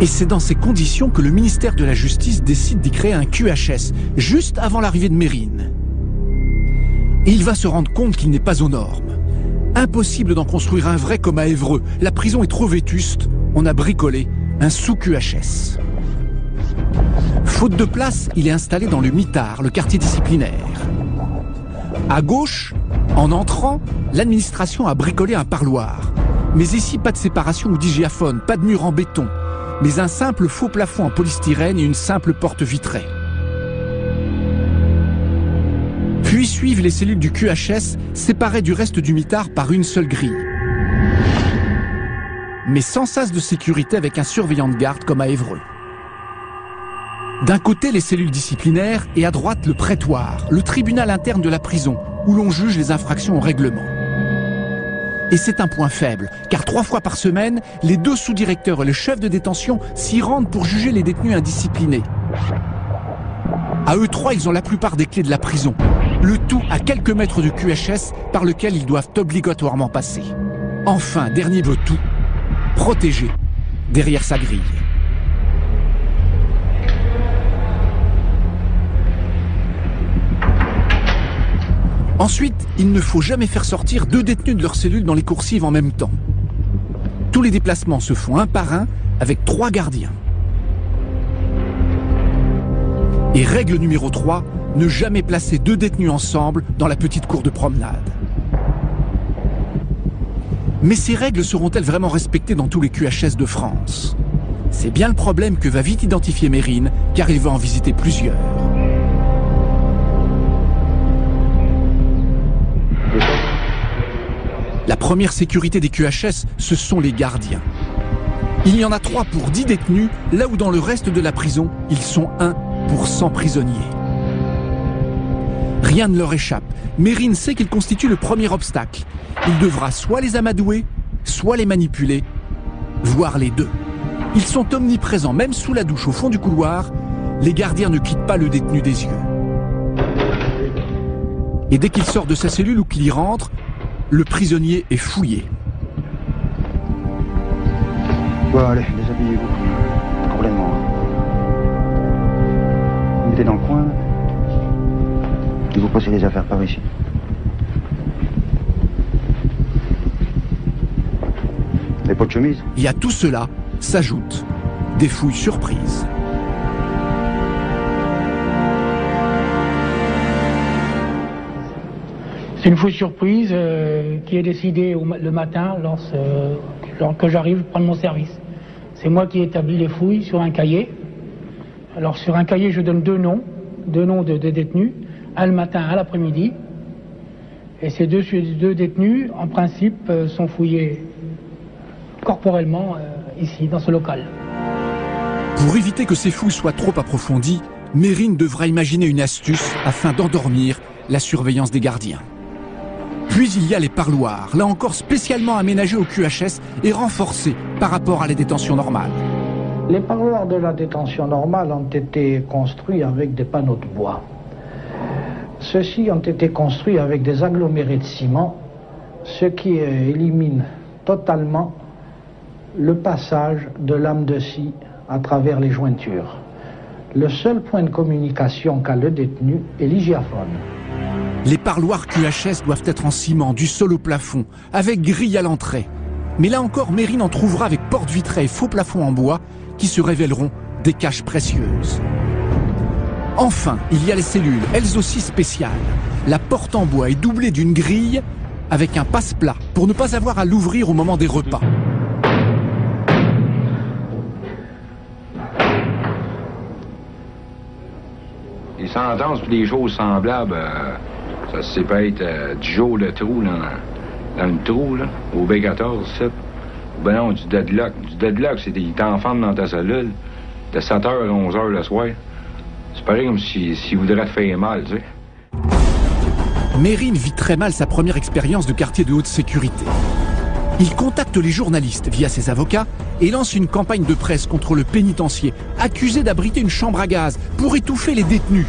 Et c'est dans ces conditions que le ministère de la Justice décide d'y créer un QHS, juste avant l'arrivée de Mérine. Et il va se rendre compte qu'il n'est pas aux normes. Impossible d'en construire un vrai comme à Évreux. La prison est trop vétuste. On a bricolé un sous-QHS. Faute de place, il est installé dans le mitard, le quartier disciplinaire. À gauche, en entrant, l'administration a bricolé un parloir. Mais ici, pas de séparation ou d'hygiaphone, pas de mur en béton, mais un simple faux plafond en polystyrène et une simple porte vitrée. Puis suivent les cellules du QHS, séparées du reste du mitard par une seule grille. Mais sans sas de sécurité avec un surveillant de garde comme à Évreux. D'un côté, les cellules disciplinaires et à droite, le prétoire, le tribunal interne de la prison, où l'on juge les infractions au règlement. Et c'est un point faible, car trois fois par semaine, les deux sous-directeurs et le chef de détention s'y rendent pour juger les détenus indisciplinés. À eux trois, ils ont la plupart des clés de la prison. Le tout à quelques mètres du QHS par lequel ils doivent obligatoirement passer. Enfin, dernier veut tout, protégé derrière sa grille. Ensuite, il ne faut jamais faire sortir deux détenus de leur cellule dans les coursives en même temps. Tous les déplacements se font un par un avec trois gardiens. Et règle numéro 3, ne jamais placer deux détenus ensemble dans la petite cour de promenade. Mais ces règles seront-elles vraiment respectées dans tous les QHS de France? C'est bien le problème que va vite identifier Mérine, car il va en visiter plusieurs. La première sécurité des QHS, ce sont les gardiens. Il y en a trois pour 10 détenus, là où dans le reste de la prison, ils sont un pour 100 prisonniers. Rien ne leur échappe. Mérine sait qu'il constitue le premier obstacle. Il devra soit les amadouer, soit les manipuler, voire les deux. Ils sont omniprésents, même sous la douche au fond du couloir. Les gardiens ne quittent pas le détenu des yeux. Et dès qu'il sort de sa cellule ou qu'il y rentre, le prisonnier est fouillé. Bon, allez, déshabillez-vous. Complètement. Vous mettez dans le coin. Et vous passez les affaires par ici. Les pots de chemise? Et à tout cela s'ajoutent des fouilles surprises. C'est une fouille surprise euh, qui est décidée le matin lorsque, lorsque j'arrive prendre mon service. C'est moi qui établis les fouilles sur un cahier. Alors sur un cahier, je donne deux noms, deux noms de, détenus, un le matin, un l'après-midi. Et ces deux, détenus, en principe, euh, sont fouillés corporellement euh, ici, dans ce local. Pour éviter que ces fouilles soient trop approfondies, Mérine devra imaginer une astuce afin d'endormir la surveillance des gardiens. Puis il y a les parloirs, là encore spécialement aménagés au QHS et renforcés par rapport à la détention normale. Les parloirs de la détention normale ont été construits avec des panneaux de bois. Ceux-ci ont été construits avec des agglomérés de ciment, ce qui élimine totalement le passage de lame de scie à travers les jointures. Le seul point de communication qu'a le détenu est l'hygiaphone. Les parloirs QHS doivent être en ciment, du sol au plafond, avec grille à l'entrée. Mais là encore, Mérine en trouvera avec porte vitrée et faux plafond en bois qui se révéleront des caches précieuses. Enfin, il y a les cellules, elles aussi spéciales. La porte en bois est doublée d'une grille avec un passe-plat pour ne pas avoir à l'ouvrir au moment des repas. Les sentences pour des choses semblables, euh, ça se peut être euh, du jour de trou dans, dans le trou, là, au B14, ça. Ou ben non, du deadlock. Du deadlock, c'est des t'enferment dans ta cellule de 7h à 11h le soir. C'est pareil comme si, si voudrait te faire mal, tu sais. Mérine vit très mal sa première expérience de quartier de haute sécurité. Il contacte les journalistes via ses avocats et lance une campagne de presse contre le pénitencier, accusé d'abriter une chambre à gaz pour étouffer les détenus.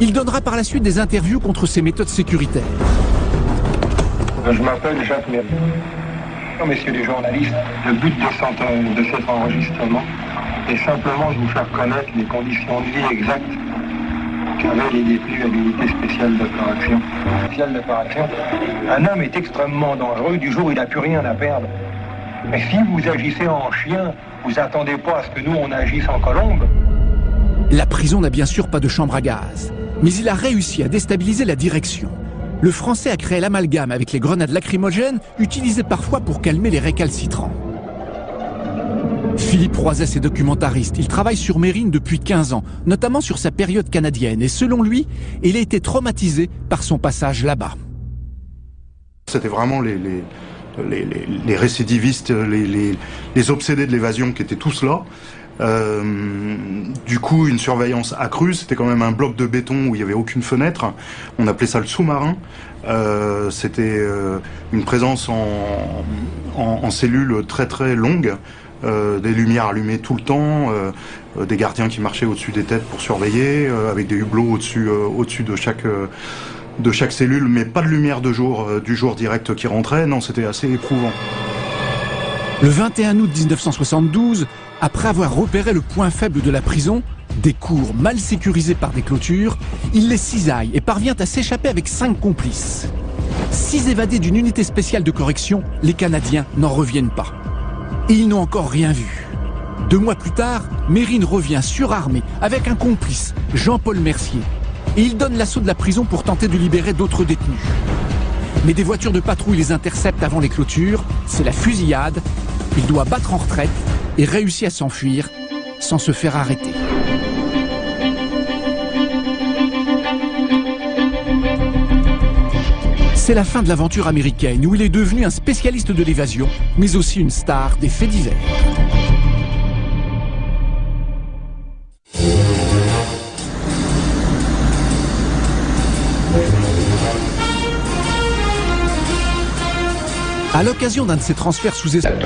Il donnera par la suite des interviews contre ses méthodes sécuritaires. Je m'appelle Jacques Méry. Messieurs les journalistes, le but de, cet- de cet enregistrement est simplement de vous faire connaître les conditions de vie exactes qu'avaient les détenus à l'unité spéciale d'opération. Spéciale d'opération. Un homme est extrêmement dangereux du jour où il n'a plus rien à perdre. Mais si vous agissez en chien, vous attendez pas à ce que nous on agisse en colombe. La prison n'a bien sûr pas de chambre à gaz, mais il a réussi à déstabiliser la direction. Le Français a créé l'amalgame avec les grenades lacrymogènes utilisées parfois pour calmer les récalcitrants. Philippe Roiset est documentariste. Il travaille sur Mérine depuis 15 ans, notamment sur sa période canadienne. Et selon lui, il a été traumatisé par son passage là-bas. C'était vraiment les, récidivistes, les obsédés de l'évasion qui étaient tous là. Euh, du coup, une surveillance accrue. C'était quand même un bloc de béton où il n'y avait aucune fenêtre. On appelait ça le sous-marin. Euh, C'était euh, une présence en, en, en cellule très très longue. Des lumières allumées tout le temps, des gardiens qui marchaient au-dessus des têtes pour surveiller, avec des hublots au-dessus de chaque cellule, mais pas de lumière de jour du jour direct qui rentrait. Non, c'était assez éprouvant. Le 21 août 1972, après avoir repéré le point faible de la prison, des cours mal sécurisés par des clôtures, il les cisaille et parvient à s'échapper avec cinq complices. Six évadés d'une unité spéciale de correction, les Canadiens n'en reviennent pas. Et ils n'ont encore rien vu. Deux mois plus tard, Mérine revient surarmé avec un complice, Jean-Paul Mercier. Et il donne l'assaut de la prison pour tenter de libérer d'autres détenus. Mais des voitures de patrouille les interceptent avant les clôtures, c'est la fusillade, il doit battre en retraite et réussit à s'enfuir sans se faire arrêter. C'est la fin de l'aventure américaine où il est devenu un spécialiste de l'évasion, mais aussi une star des faits divers. À l'occasion d'un de ces transferts sous escorte.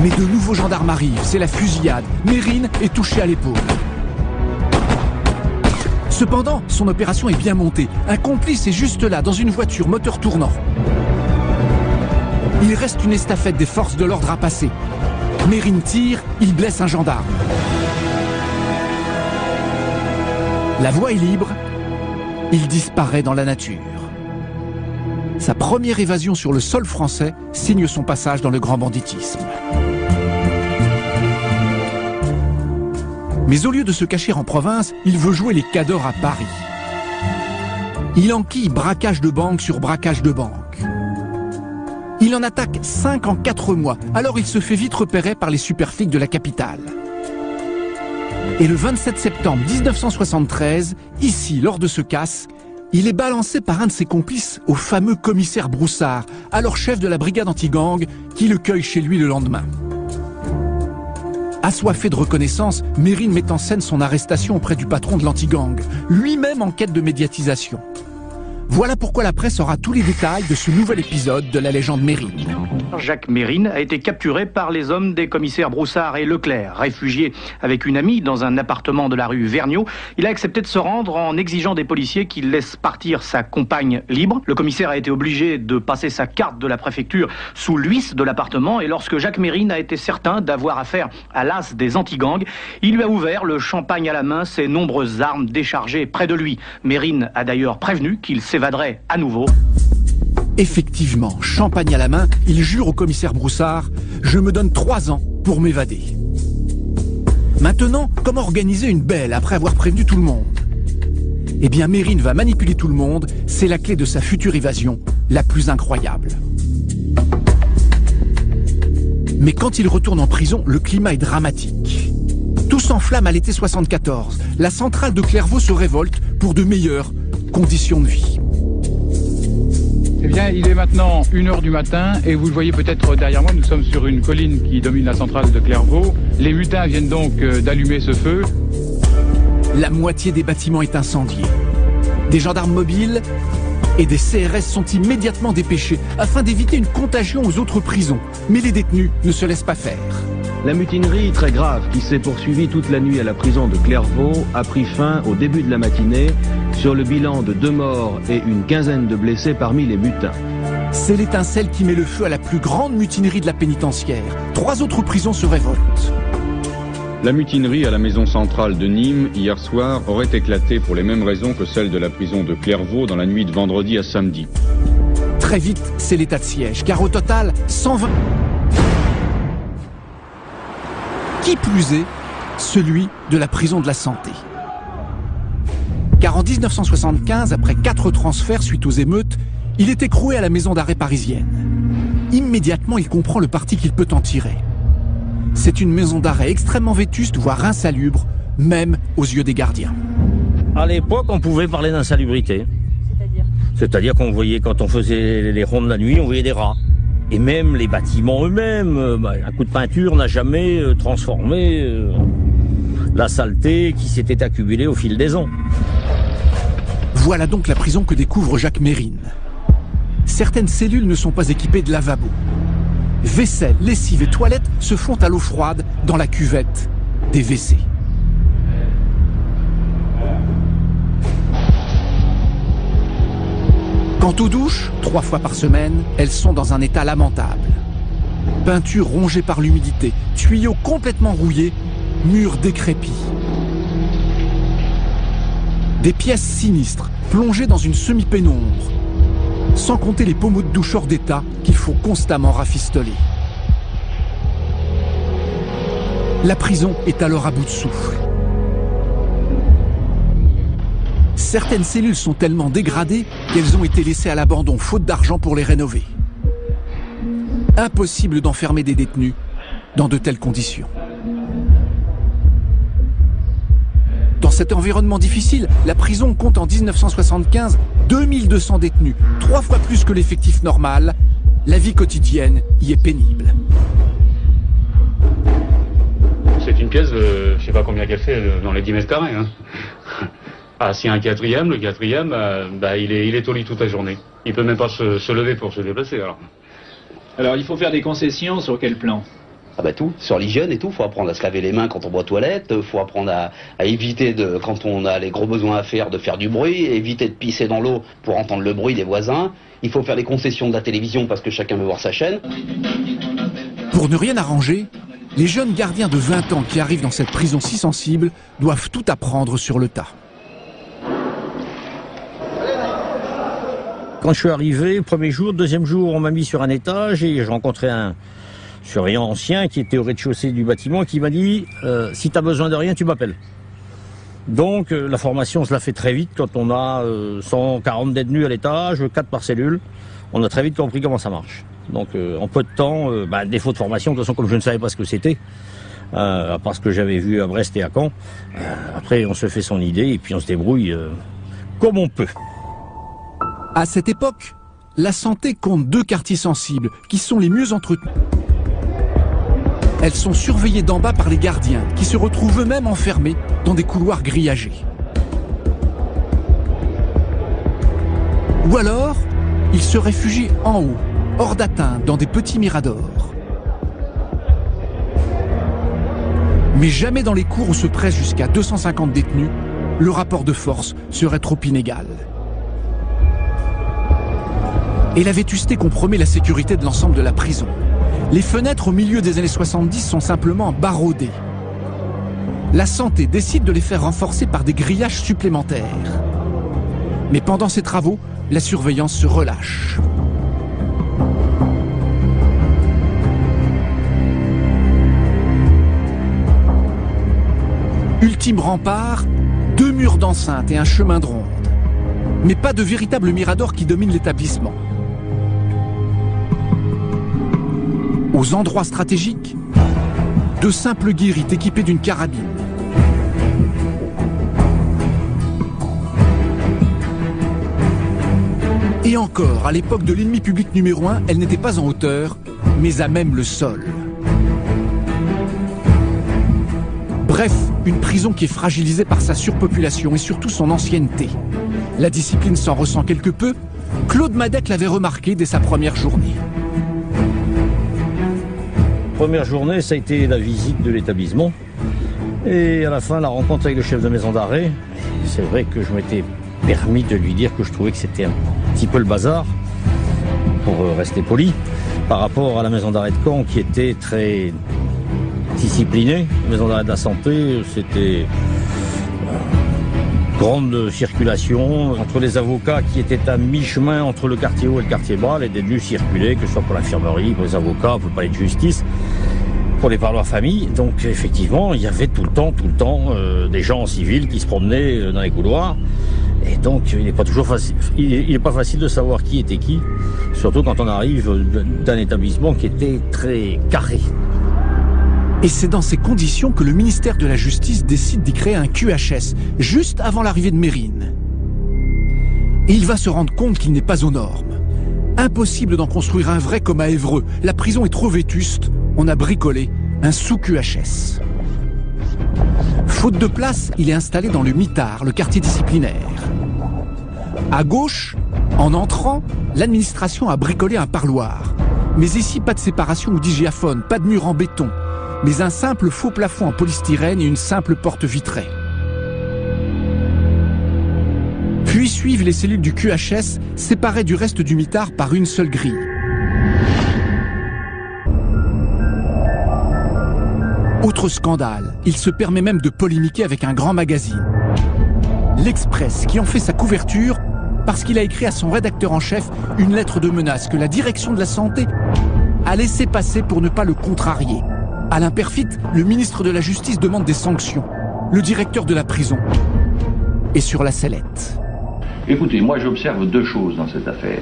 Mais de nouveaux gendarmes arrivent, c'est la fusillade. Mérine est touché à l'épaule. Cependant, son opération est bien montée. Un complice est juste là, dans une voiture moteur tournant. Il reste une estafette des forces de l'ordre à passer. Mérine tire, il blesse un gendarme. La voie est libre, il disparaît dans la nature. Sa première évasion sur le sol français signe son passage dans le grand banditisme. Mais au lieu de se cacher en province, il veut jouer les cadors à Paris. Il enquille braquage de banque sur braquage de banque. Il en attaque 5 en 4 mois, alors il se fait vite repérer par les superflics de la capitale. Et le 27 septembre 1973, ici, lors de ce casse, il est balancé par un de ses complices au fameux commissaire Broussard, alors chef de la brigade anti-gang, qui le cueille chez lui le lendemain. Assoiffé de reconnaissance, Mérine met en scène son arrestation auprès du patron de l'anti-gang, lui-même en quête de médiatisation. Voilà pourquoi la presse aura tous les détails de ce nouvel épisode de la légende Mérine. Jacques Mérine a été capturé par les hommes des commissaires Broussard et Leclerc. Réfugié avec une amie dans un appartement de la rue Vergniaud, il a accepté de se rendre en exigeant des policiers qu'il laisse partir sa compagne libre. Le commissaire a été obligé de passer sa carte de la préfecture sous l'huisse de l'appartement et lorsque Jacques Mérine a été certain d'avoir affaire à l'as des anti-gangs, il lui a ouvert le champagne à la main, ses nombreuses armes déchargées près de lui. Mérine a d'ailleurs prévenu qu'il s'évaderait à nouveau. Effectivement, champagne à la main, il jure au commissaire Broussard Je me donne trois ans pour m'évader. Maintenant, comment organiser une belle après avoir prévenu tout le monde? Eh bien, Mérine va manipuler tout le monde, c'est la clé de sa future évasion, la plus incroyable. Mais quand il retourne en prison, le climat est dramatique. Tout s'enflamme à l'été 74. La centrale de Clairvaux se révolte pour de meilleures conditions de vie. Eh bien, il est maintenant 1h du matin et vous le voyez peut-être derrière moi, nous sommes sur une colline qui domine la centrale de Clairvaux. Les mutins viennent donc euh, d'allumer ce feu. La moitié des bâtiments est incendiée. Des gendarmes mobiles et des CRS sont immédiatement dépêchés afin d'éviter une contagion aux autres prisons. Mais les détenus ne se laissent pas faire. La mutinerie très grave qui s'est poursuivie toute la nuit à la prison de Clairvaux a pris fin au début de la matinée sur le bilan de deux morts et une quinzaine de blessés parmi les mutins. C'est l'étincelle qui met le feu à la plus grande mutinerie de la pénitentiaire. Trois autres prisons se révoltent. La mutinerie à la maison centrale de Nîmes hier soir aurait éclaté pour les mêmes raisons que celle de la prison de Clairvaux dans la nuit de vendredi à samedi. Très vite, c'est l'état de siège, car au total, 120... Qui plus est, celui de la prison de la santé. Car en 1975, après quatre transferts suite aux émeutes, il est écroué à la maison d'arrêt parisienne. Immédiatement, il comprend le parti qu'il peut en tirer. C'est une maison d'arrêt extrêmement vétuste, voire insalubre, même aux yeux des gardiens. À l'époque, on pouvait parler d'insalubrité. C'est-à-dire qu'on voyait, quand on faisait les rondes la nuit, on voyait des rats. Et même les bâtiments eux-mêmes, euh, bah, un coup de peinture n'a jamais euh, transformé euh, la saleté qui s'était accumulée au fil des ans. Voilà donc la prison que découvre Jacques Mérine. Certaines cellules ne sont pas équipées de lavabo. Vaisselle, lessive et toilettes se font à l'eau froide dans la cuvette des WC. Quant aux douches, trois fois par semaine, elles sont dans un état lamentable. Peinture rongée par l'humidité, tuyaux complètement rouillés, murs décrépits. Des pièces sinistres, plongées dans une semi-pénombre, sans compter les pommeaux de douche hors d'état qu'il faut constamment rafistoler. La prison est alors à bout de souffle. Certaines cellules sont tellement dégradées qu'elles ont été laissées à l'abandon faute d'argent pour les rénover. Impossible d'enfermer des détenus dans de telles conditions. Dans cet environnement difficile, la prison compte en 1975 2200 détenus, trois fois plus que l'effectif normal. La vie quotidienne y est pénible. C'est une pièce, de, je sais pas combien qu'elle fait, dans les 10 mètres carrés. Hein. Ah, s'il y a un quatrième, le quatrième, euh, bah, il, est, il est au lit toute la journée. Il peut même pas se, se lever pour se déplacer. Alors. alors, il faut faire des concessions sur quel plan? Ah bah tout, sur l'hygiène et tout, faut apprendre à se laver les mains quand on boit aux toilettes, faut apprendre à, à, éviter de, quand on a les gros besoins à faire, de faire du bruit, éviter de pisser dans l'eau pour entendre le bruit des voisins. Il faut faire des concessions de la télévision parce que chacun veut voir sa chaîne. Pour ne rien arranger, les jeunes gardiens de 20 ans qui arrivent dans cette prison si sensible doivent tout apprendre sur le tas. Quand je suis arrivé, premier jour, deuxième jour, on m'a mis sur un étage et j'ai rencontré un surveillant ancien qui était au rez-de-chaussée du bâtiment qui m'a dit euh, si tu as besoin de rien, tu m'appelles. Donc euh, la formation se la fait très vite quand on a euh, 140 détenus à l'étage, 4 par cellule. On a très vite compris comment ça marche. Donc euh, en peu de temps, bah, défaut de formation, de toute façon comme je ne savais pas ce que c'était, à part ce que j'avais vu à Brest et à Caen, après on se fait son idée et puis on se débrouille comme on peut. À cette époque, la santé compte deux quartiers sensibles qui sont les mieux entretenus. Elles sont surveillées d'en bas par les gardiens qui se retrouvent eux-mêmes enfermés dans des couloirs grillagés. Ou alors, ils se réfugient en haut, hors d'atteinte, dans des petits miradors. Mais jamais dans les cours où se pressent jusqu'à 250 détenus, le rapport de force serait trop inégal. Et la vétusté compromet la sécurité de l'ensemble de la prison. Les fenêtres au milieu des années 70 sont simplement baraudées. La santé décide de les faire renforcer par des grillages supplémentaires. Mais pendant ces travaux, la surveillance se relâche. Ultime rempart, deux murs d'enceinte et un chemin de ronde. Mais pas de véritable mirador qui domine l'établissement. Aux endroits stratégiques, de simples guérites équipées d'une carabine. Et encore, à l'époque de l'ennemi public numéro un, elle n'était pas en hauteur, mais à même le sol. Bref, une prison qui est fragilisée par sa surpopulation et surtout son ancienneté. La discipline s'en ressent quelque peu. Claude Madec l'avait remarqué dès sa première journée. Première journée, ça a été la visite de l'établissement. Et à la fin, la rencontre avec le chef de maison d'arrêt. C'est vrai que je m'étais permis de lui dire que je trouvais que c'était un petit peu le bazar, pour rester poli, par rapport à la maison d'arrêt de Caen qui était très disciplinée. La maison d'arrêt de la santé, c'était grande circulation entre les avocats qui étaient à mi-chemin entre le quartier haut et le quartier bas. Les détenus circulaient, que ce soit pour l'infirmerie, pour les avocats, pour le palais de justice, pour les parloirs famille. Donc effectivement, il y avait tout le temps, tout le temps euh, des gens en civil qui se promenaient euh, dans les couloirs. Et donc, il n'est pas toujours facile, il n'est pas facile de savoir qui était qui, surtout quand on arrive d'un établissement qui était très carré. Et c'est dans ces conditions que le ministère de la Justice décide d'y créer un QHS, juste avant l'arrivée de Mérine. Et il va se rendre compte qu'il n'est pas aux normes. Impossible d'en construire un vrai comme à Évreux. La prison est trop vétuste. On a bricolé un sous-QHS. Faute de place, il est installé dans le mitard, le quartier disciplinaire. À gauche, en entrant, l'administration a bricolé un parloir. Mais ici, pas de séparation ou digiaphone, pas de mur en béton, mais un simple faux plafond en polystyrène et une simple porte vitrée. Puis suivent les cellules du QHS, séparées du reste du mitard par une seule grille. Autre scandale, il se permet même de polémiquer avec un grand magazine. L'Express, qui en fait sa couverture parce qu'il a écrit à son rédacteur en chef une lettre de menace que la direction de la santé a laissé passer pour ne pas le contrarier. Alain Perfit, le ministre de la Justice, demande des sanctions. Le directeur de la prison est sur la sellette. Écoutez, moi j'observe deux choses dans cette affaire.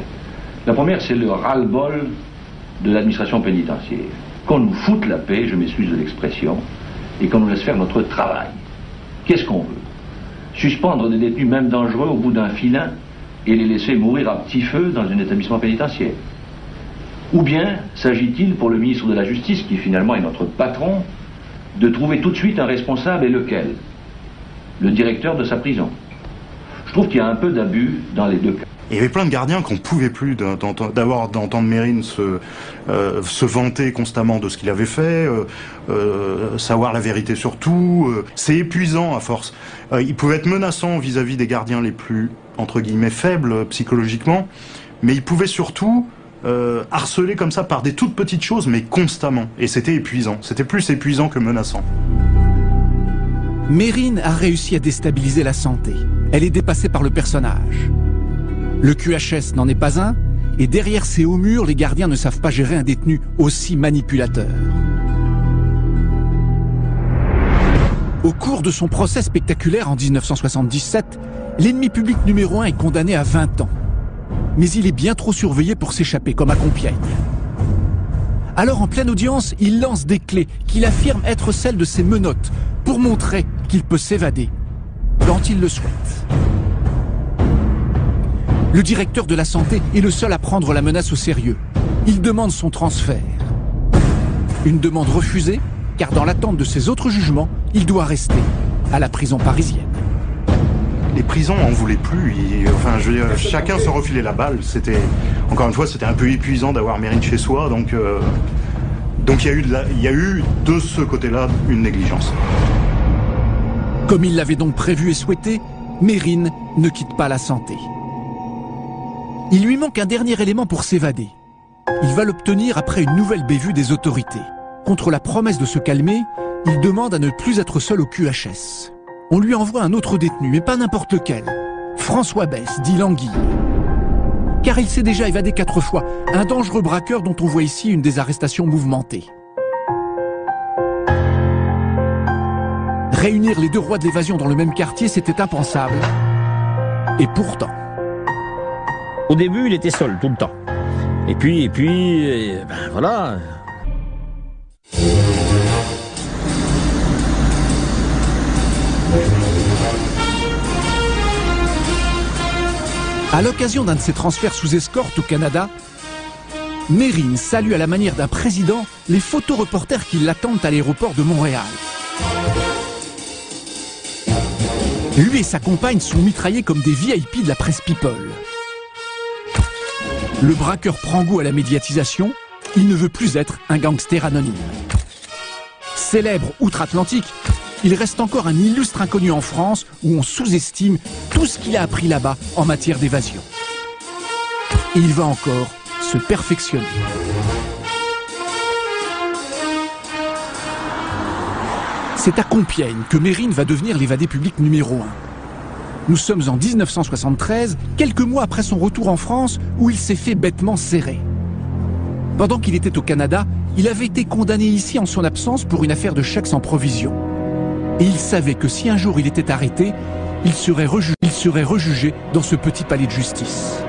La première, c'est le ras-le-bol de l'administration pénitentiaire. Qu'on nous foute la paix, je m'excuse de l'expression, et qu'on nous laisse faire notre travail. Qu'est-ce qu'on veut? Suspendre des détenus même dangereux au bout d'un filin et les laisser mourir à petit feu dans un établissement pénitentiaire Ou bien s'agit-il pour le ministre de la Justice, qui finalement est notre patron, de trouver tout de suite un responsable et lequel? Le directeur de sa prison. Je trouve qu'il y a un peu d'abus dans les deux cas. Il y avait plein de gardiens qu'on pouvait plus d'avoir d'entendre Mérine se, euh, se vanter constamment de ce qu'il avait fait, euh, euh, savoir la vérité sur tout. C'est épuisant à force. il pouvait être menaçant vis-à-vis des gardiens les plus entre guillemets faibles psychologiquement, mais il pouvait surtout harceler comme ça par des toutes petites choses, mais constamment. Et c'était épuisant. C'était plus épuisant que menaçant. Mérine a réussi à déstabiliser la santé. Elle est dépassée par le personnage. Le QHS n'en est pas un, et derrière ces hauts murs, les gardiens ne savent pas gérer un détenu aussi manipulateur. Au cours de son procès spectaculaire en 1977, l'ennemi public numéro un est condamné à 20 ans. Mais il est bien trop surveillé pour s'échapper, comme à Compiègne. Alors en pleine audience, il lance des clés qu'il affirme être celles de ses menottes pour montrer qu'il peut s'évader quand il le souhaite. Le directeur de la santé est le seul à prendre la menace au sérieux. Il demande son transfert. Une demande refusée, car dans l'attente de ses autres jugements, il doit rester à la prison parisienne. Les prisons en voulaient plus. enfin, chacun se refilait la balle. C'était, encore une fois, c'était un peu épuisant d'avoir Mérine chez soi. Donc, euh, donc il y, a eu il y a eu de ce côté-là une négligence. Comme il l'avait donc prévu et souhaité, Mérine ne quitte pas la santé. Il lui manque un dernier élément pour s'évader. Il va l'obtenir après une nouvelle bévue des autorités. Contre la promesse de se calmer, il demande à ne plus être seul au QHS. On lui envoie un autre détenu, mais pas n'importe lequel. François Bess, dit Languille. Car il s'est déjà évadé quatre fois, un dangereux braqueur dont on voit ici une des arrestations mouvementées. Réunir les deux rois de l'évasion dans le même quartier, c'était impensable. Et pourtant... Au début, il était seul tout le temps. Et puis, et puis, ben voilà. À l'occasion d'un de ses transferts sous escorte au Canada, Mérine salue à la manière d'un président les photoreporters qui l'attendent à l'aéroport de Montréal. Lui et sa compagne sont mitraillés comme des VIP de la presse People. Le braqueur prend goût à la médiatisation, il ne veut plus être un gangster anonyme. Célèbre outre-Atlantique, il reste encore un illustre inconnu en France où on sous-estime tout ce qu'il a appris là-bas en matière d'évasion. Et il va encore se perfectionner. C'est à Compiègne que Mérine va devenir l'évadé public numéro un. Nous sommes en 1973, quelques mois après son retour en France, où il s'est fait bêtement serrer. Pendant qu'il était au Canada, il avait été condamné ici en son absence pour une affaire de chèques sans provision. Et il savait que si un jour il était arrêté, il serait, rejugé dans ce petit palais de justice.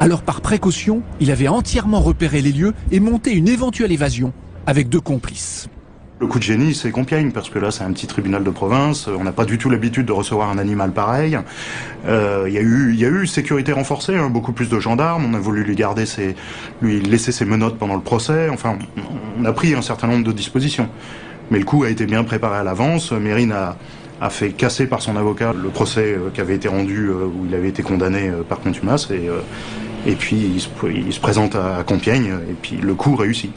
Alors par précaution, il avait entièrement repéré les lieux et monté une éventuelle évasion avec deux complices. Le coup de génie, c'est Compiègne, parce que là, c'est un petit tribunal de province. On n'a pas du tout l'habitude de recevoir un animal pareil. Euh, Il y a eu, sécurité renforcée, hein, beaucoup plus de gendarmes. On a voulu lui garder ses, lui laisser ses menottes pendant le procès. Enfin, on a pris un certain nombre de dispositions. Mais le coup a été bien préparé à l'avance. Mérine a, fait casser par son avocat le procès euh, qui avait été rendu euh, où il avait été condamné euh, par contumace et, puis il se, il se présente à Compiègne et puis le coup réussit.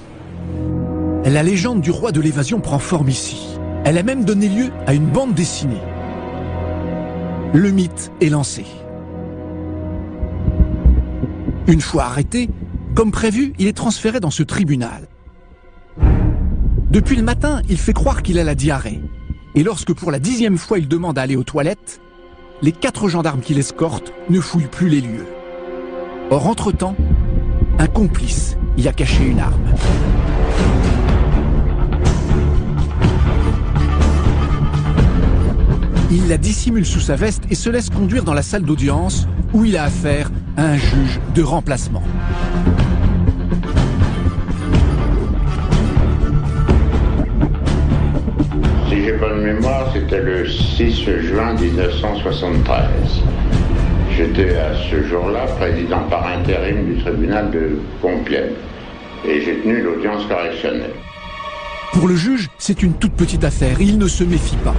La légende du roi de l'évasion prend forme ici. Elle a même donné lieu à une bande dessinée. Le mythe est lancé. Une fois arrêté, comme prévu, il est transféré dans ce tribunal. Depuis le matin, il fait croire qu'il a la diarrhée. Et lorsque pour la dixième fois il demande à aller aux toilettes, les quatre gendarmes qui l'escortent ne fouillent plus les lieux. Or, entre-temps, un complice y a caché une arme. Il la dissimule sous sa veste et se laisse conduire dans la salle d'audience où il a affaire à un juge de remplacement. Bonne mémoire, c'était le 6 juin 1973. J'étais à ce jour-là président par intérim du tribunal de Compiègne et j'ai tenu l'audience correctionnelle. Pour le juge, c'est une toute petite affaire il ne se méfie pas.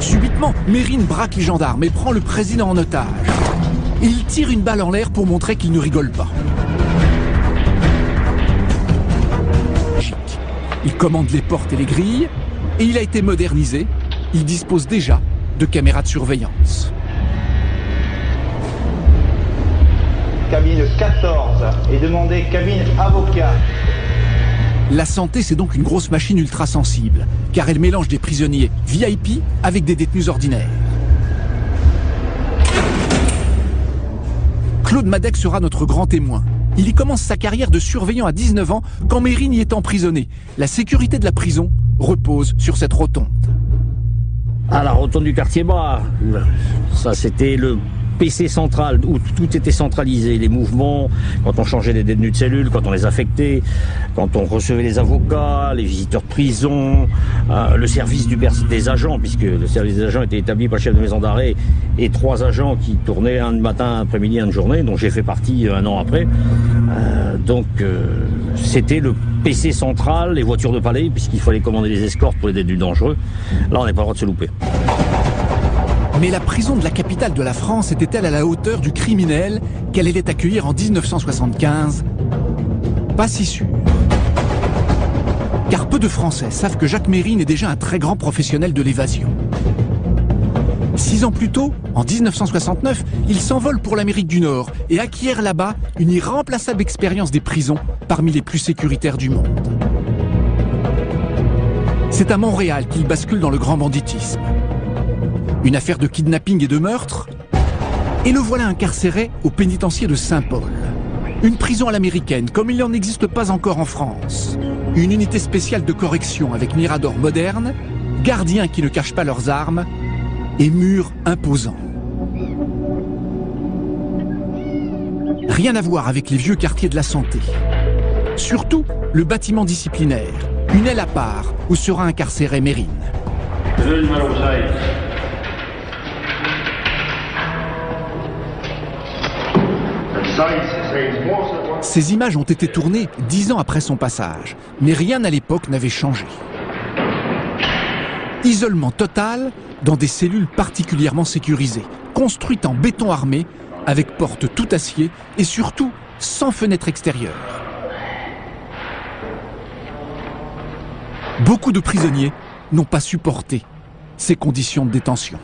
Subitement, Mérine braque les gendarmes et prend le président en otage. Il tire une balle en l'air pour montrer qu'il ne rigole pas. Il commande les portes et les grilles et il a été modernisé. Il dispose déjà de caméras de surveillance. Cabine 14 et demandez cabine avocat. La santé, c'est donc une grosse machine ultra sensible, car elle mélange des prisonniers VIP avec des détenus ordinaires. Claude Madec sera notre grand témoin. Il y commence sa carrière de surveillant à 19 ans quand Mérine y est emprisonné. La sécurité de la prison repose sur cette rotonde. À la rotonde du quartier bas, ça c'était le PC central où tout était centralisé, les mouvements, quand on changeait des détenus de cellules, quand on les affectait, quand on recevait les avocats, les visiteurs de prison, euh, le service du des agents, puisque le service des agents était établi par le chef de maison d'arrêt et trois agents qui tournaient un matin, un après-midi, un de journée, dont j'ai fait partie euh, un an après. Euh, donc c'était le PC central, les voitures de palais, puisqu'il fallait commander les escortes pour les détenus dangereux. Là, on n'est pas le droit de se louper. Mais la prison de la capitale de la France était-elle à la hauteur du criminel qu'elle allait accueillir en 1975 Pas si sûr. Car peu de Français savent que Jacques Mérine est déjà un très grand professionnel de l'évasion. Six ans plus tôt, en 1969, il s'envole pour l'Amérique du Nord et acquiert là-bas une irremplaçable expérience des prisons parmi les plus sécuritaires du monde. C'est à Montréal qu'il bascule dans le grand banditisme. Une affaire de kidnapping et de meurtre Et le voilà incarcéré au pénitencier de Saint-Paul. Une prison à l'américaine, comme il n'en existe pas encore en France. Une unité spéciale de correction avec mirador moderne, gardiens qui ne cachent pas leurs armes et murs imposants. Rien à voir avec les vieux quartiers de la santé. Surtout le bâtiment disciplinaire, une aile à part où sera incarcéré Mérine. Ces images ont été tournées dix ans après son passage, mais rien à l'époque n'avait changé. Isolement total dans des cellules particulièrement sécurisées, construites en béton armé, avec portes tout acier et surtout sans fenêtre extérieure. Beaucoup de prisonniers n'ont pas supporté ces conditions de détention.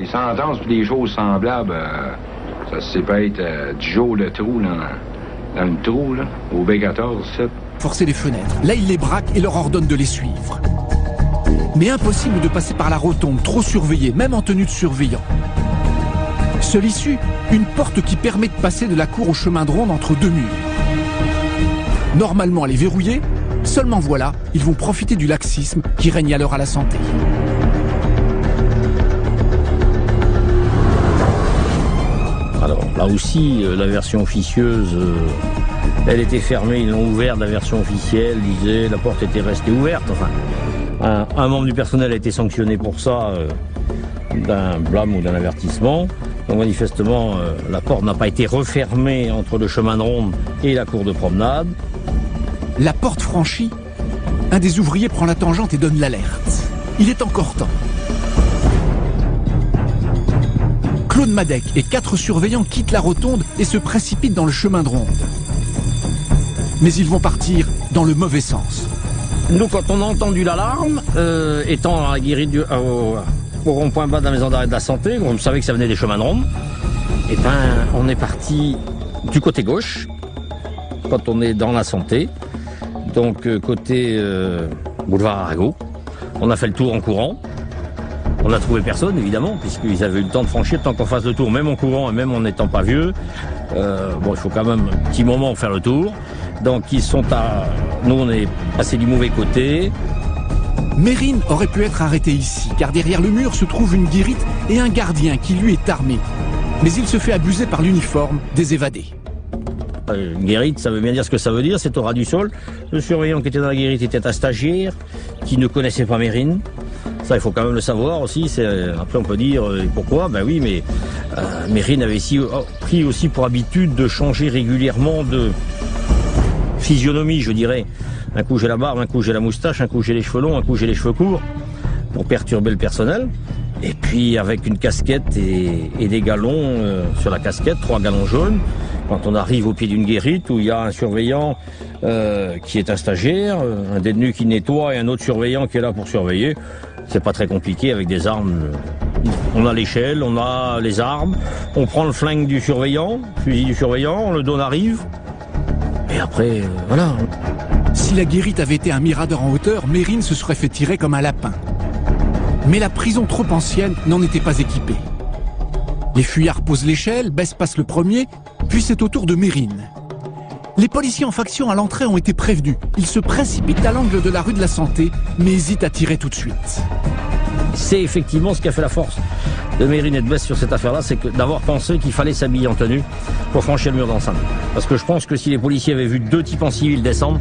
Les sentences pour des choses semblables, euh, ça se peut être euh, du jour le trou dans, dans le trou, au B14, ça. forcer les fenêtres. Là, il les braque et leur ordonne de les suivre. Mais impossible de passer par la rotonde, trop surveillée, même en tenue de surveillant. Seule issue, une porte qui permet de passer de la cour au chemin de ronde entre deux murs. Normalement, elle est verrouillée, Seulement voilà, ils vont profiter du laxisme qui règne alors à la santé. Là aussi, euh, la version officieuse, euh, elle était fermée, ils l'ont ouverte. La version officielle disait la porte était restée ouverte. Enfin, un, membre du personnel a été sanctionné pour ça, euh, d'un blâme ou d'un avertissement. Donc manifestement, la porte n'a pas été refermée entre le chemin de ronde et la cour de promenade. La porte franchie, un des ouvriers prend la tangente et donne l'alerte. Il est encore temps. Claude Madec et quatre surveillants quittent la rotonde et se précipitent dans le chemin de ronde. Mais ils vont partir dans le mauvais sens. Nous, quand on a entendu l'alarme, euh, étant à du, au, au rond-point bas de la maison d'arrêt de la santé, on savait que ça venait des chemins de ronde, et ben, on est parti du côté gauche, quand on est dans la santé, donc euh, côté euh, boulevard Arago. On a fait le tour en courant. On n'a trouvé personne, évidemment, puisqu'ils avaient eu le temps de franchir tant qu'on fasse le tour, même en courant et même en n'étant pas vieux. Euh, bon, il faut quand même un petit moment pour faire le tour. Donc ils sont à... Nous, on est passé du mauvais côté. Mérine aurait pu être arrêté ici, car derrière le mur se trouve une guérite et un gardien qui lui est armé. Mais il se fait abuser par l'uniforme des évadés. Euh, Une guérite, ça veut bien dire ce que ça veut dire, c'est au ras du sol. Le surveillant qui était dans la guérite était un stagiaire qui ne connaissait pas Mérine. Ça, il faut quand même le savoir aussi. C'est, après, on peut dire euh, pourquoi. Ben oui, mais euh, Mérine avait aussi, oh, pris aussi pour habitude de changer régulièrement de physionomie, je dirais. Un coup j'ai la barbe, un coup j'ai la moustache, un coup j'ai les cheveux longs, un coup j'ai les cheveux courts, pour perturber le personnel. Et puis avec une casquette et, et des galons euh, sur la casquette, trois galons jaunes. Quand on arrive au pied d'une guérite où il y a un surveillant euh, qui est un stagiaire, euh, un détenu qui nettoie et un autre surveillant qui est là pour surveiller, c'est pas très compliqué avec des armes. On a l'échelle, on a les armes, on prend le flingue du surveillant, fusil du surveillant, le donne à rive. Et après, euh, voilà. Si la guérite avait été un mirador en hauteur, Mérine se serait fait tirer comme un lapin. Mais la prison trop ancienne n'en était pas équipée. Les fuyards posent l'échelle, Bess passe le premier, puis c'est au tour de Mérine. Les policiers en faction à l'entrée ont été prévenus. Ils se précipitent à l'angle de la rue de la Santé, mais hésitent à tirer tout de suite. C'est effectivement ce qui a fait la force de de Bess sur cette affaire-là, c'est que d'avoir pensé qu'il fallait s'habiller en tenue pour franchir le mur d'enceinte. Parce que je pense que si les policiers avaient vu deux types en civil descendre,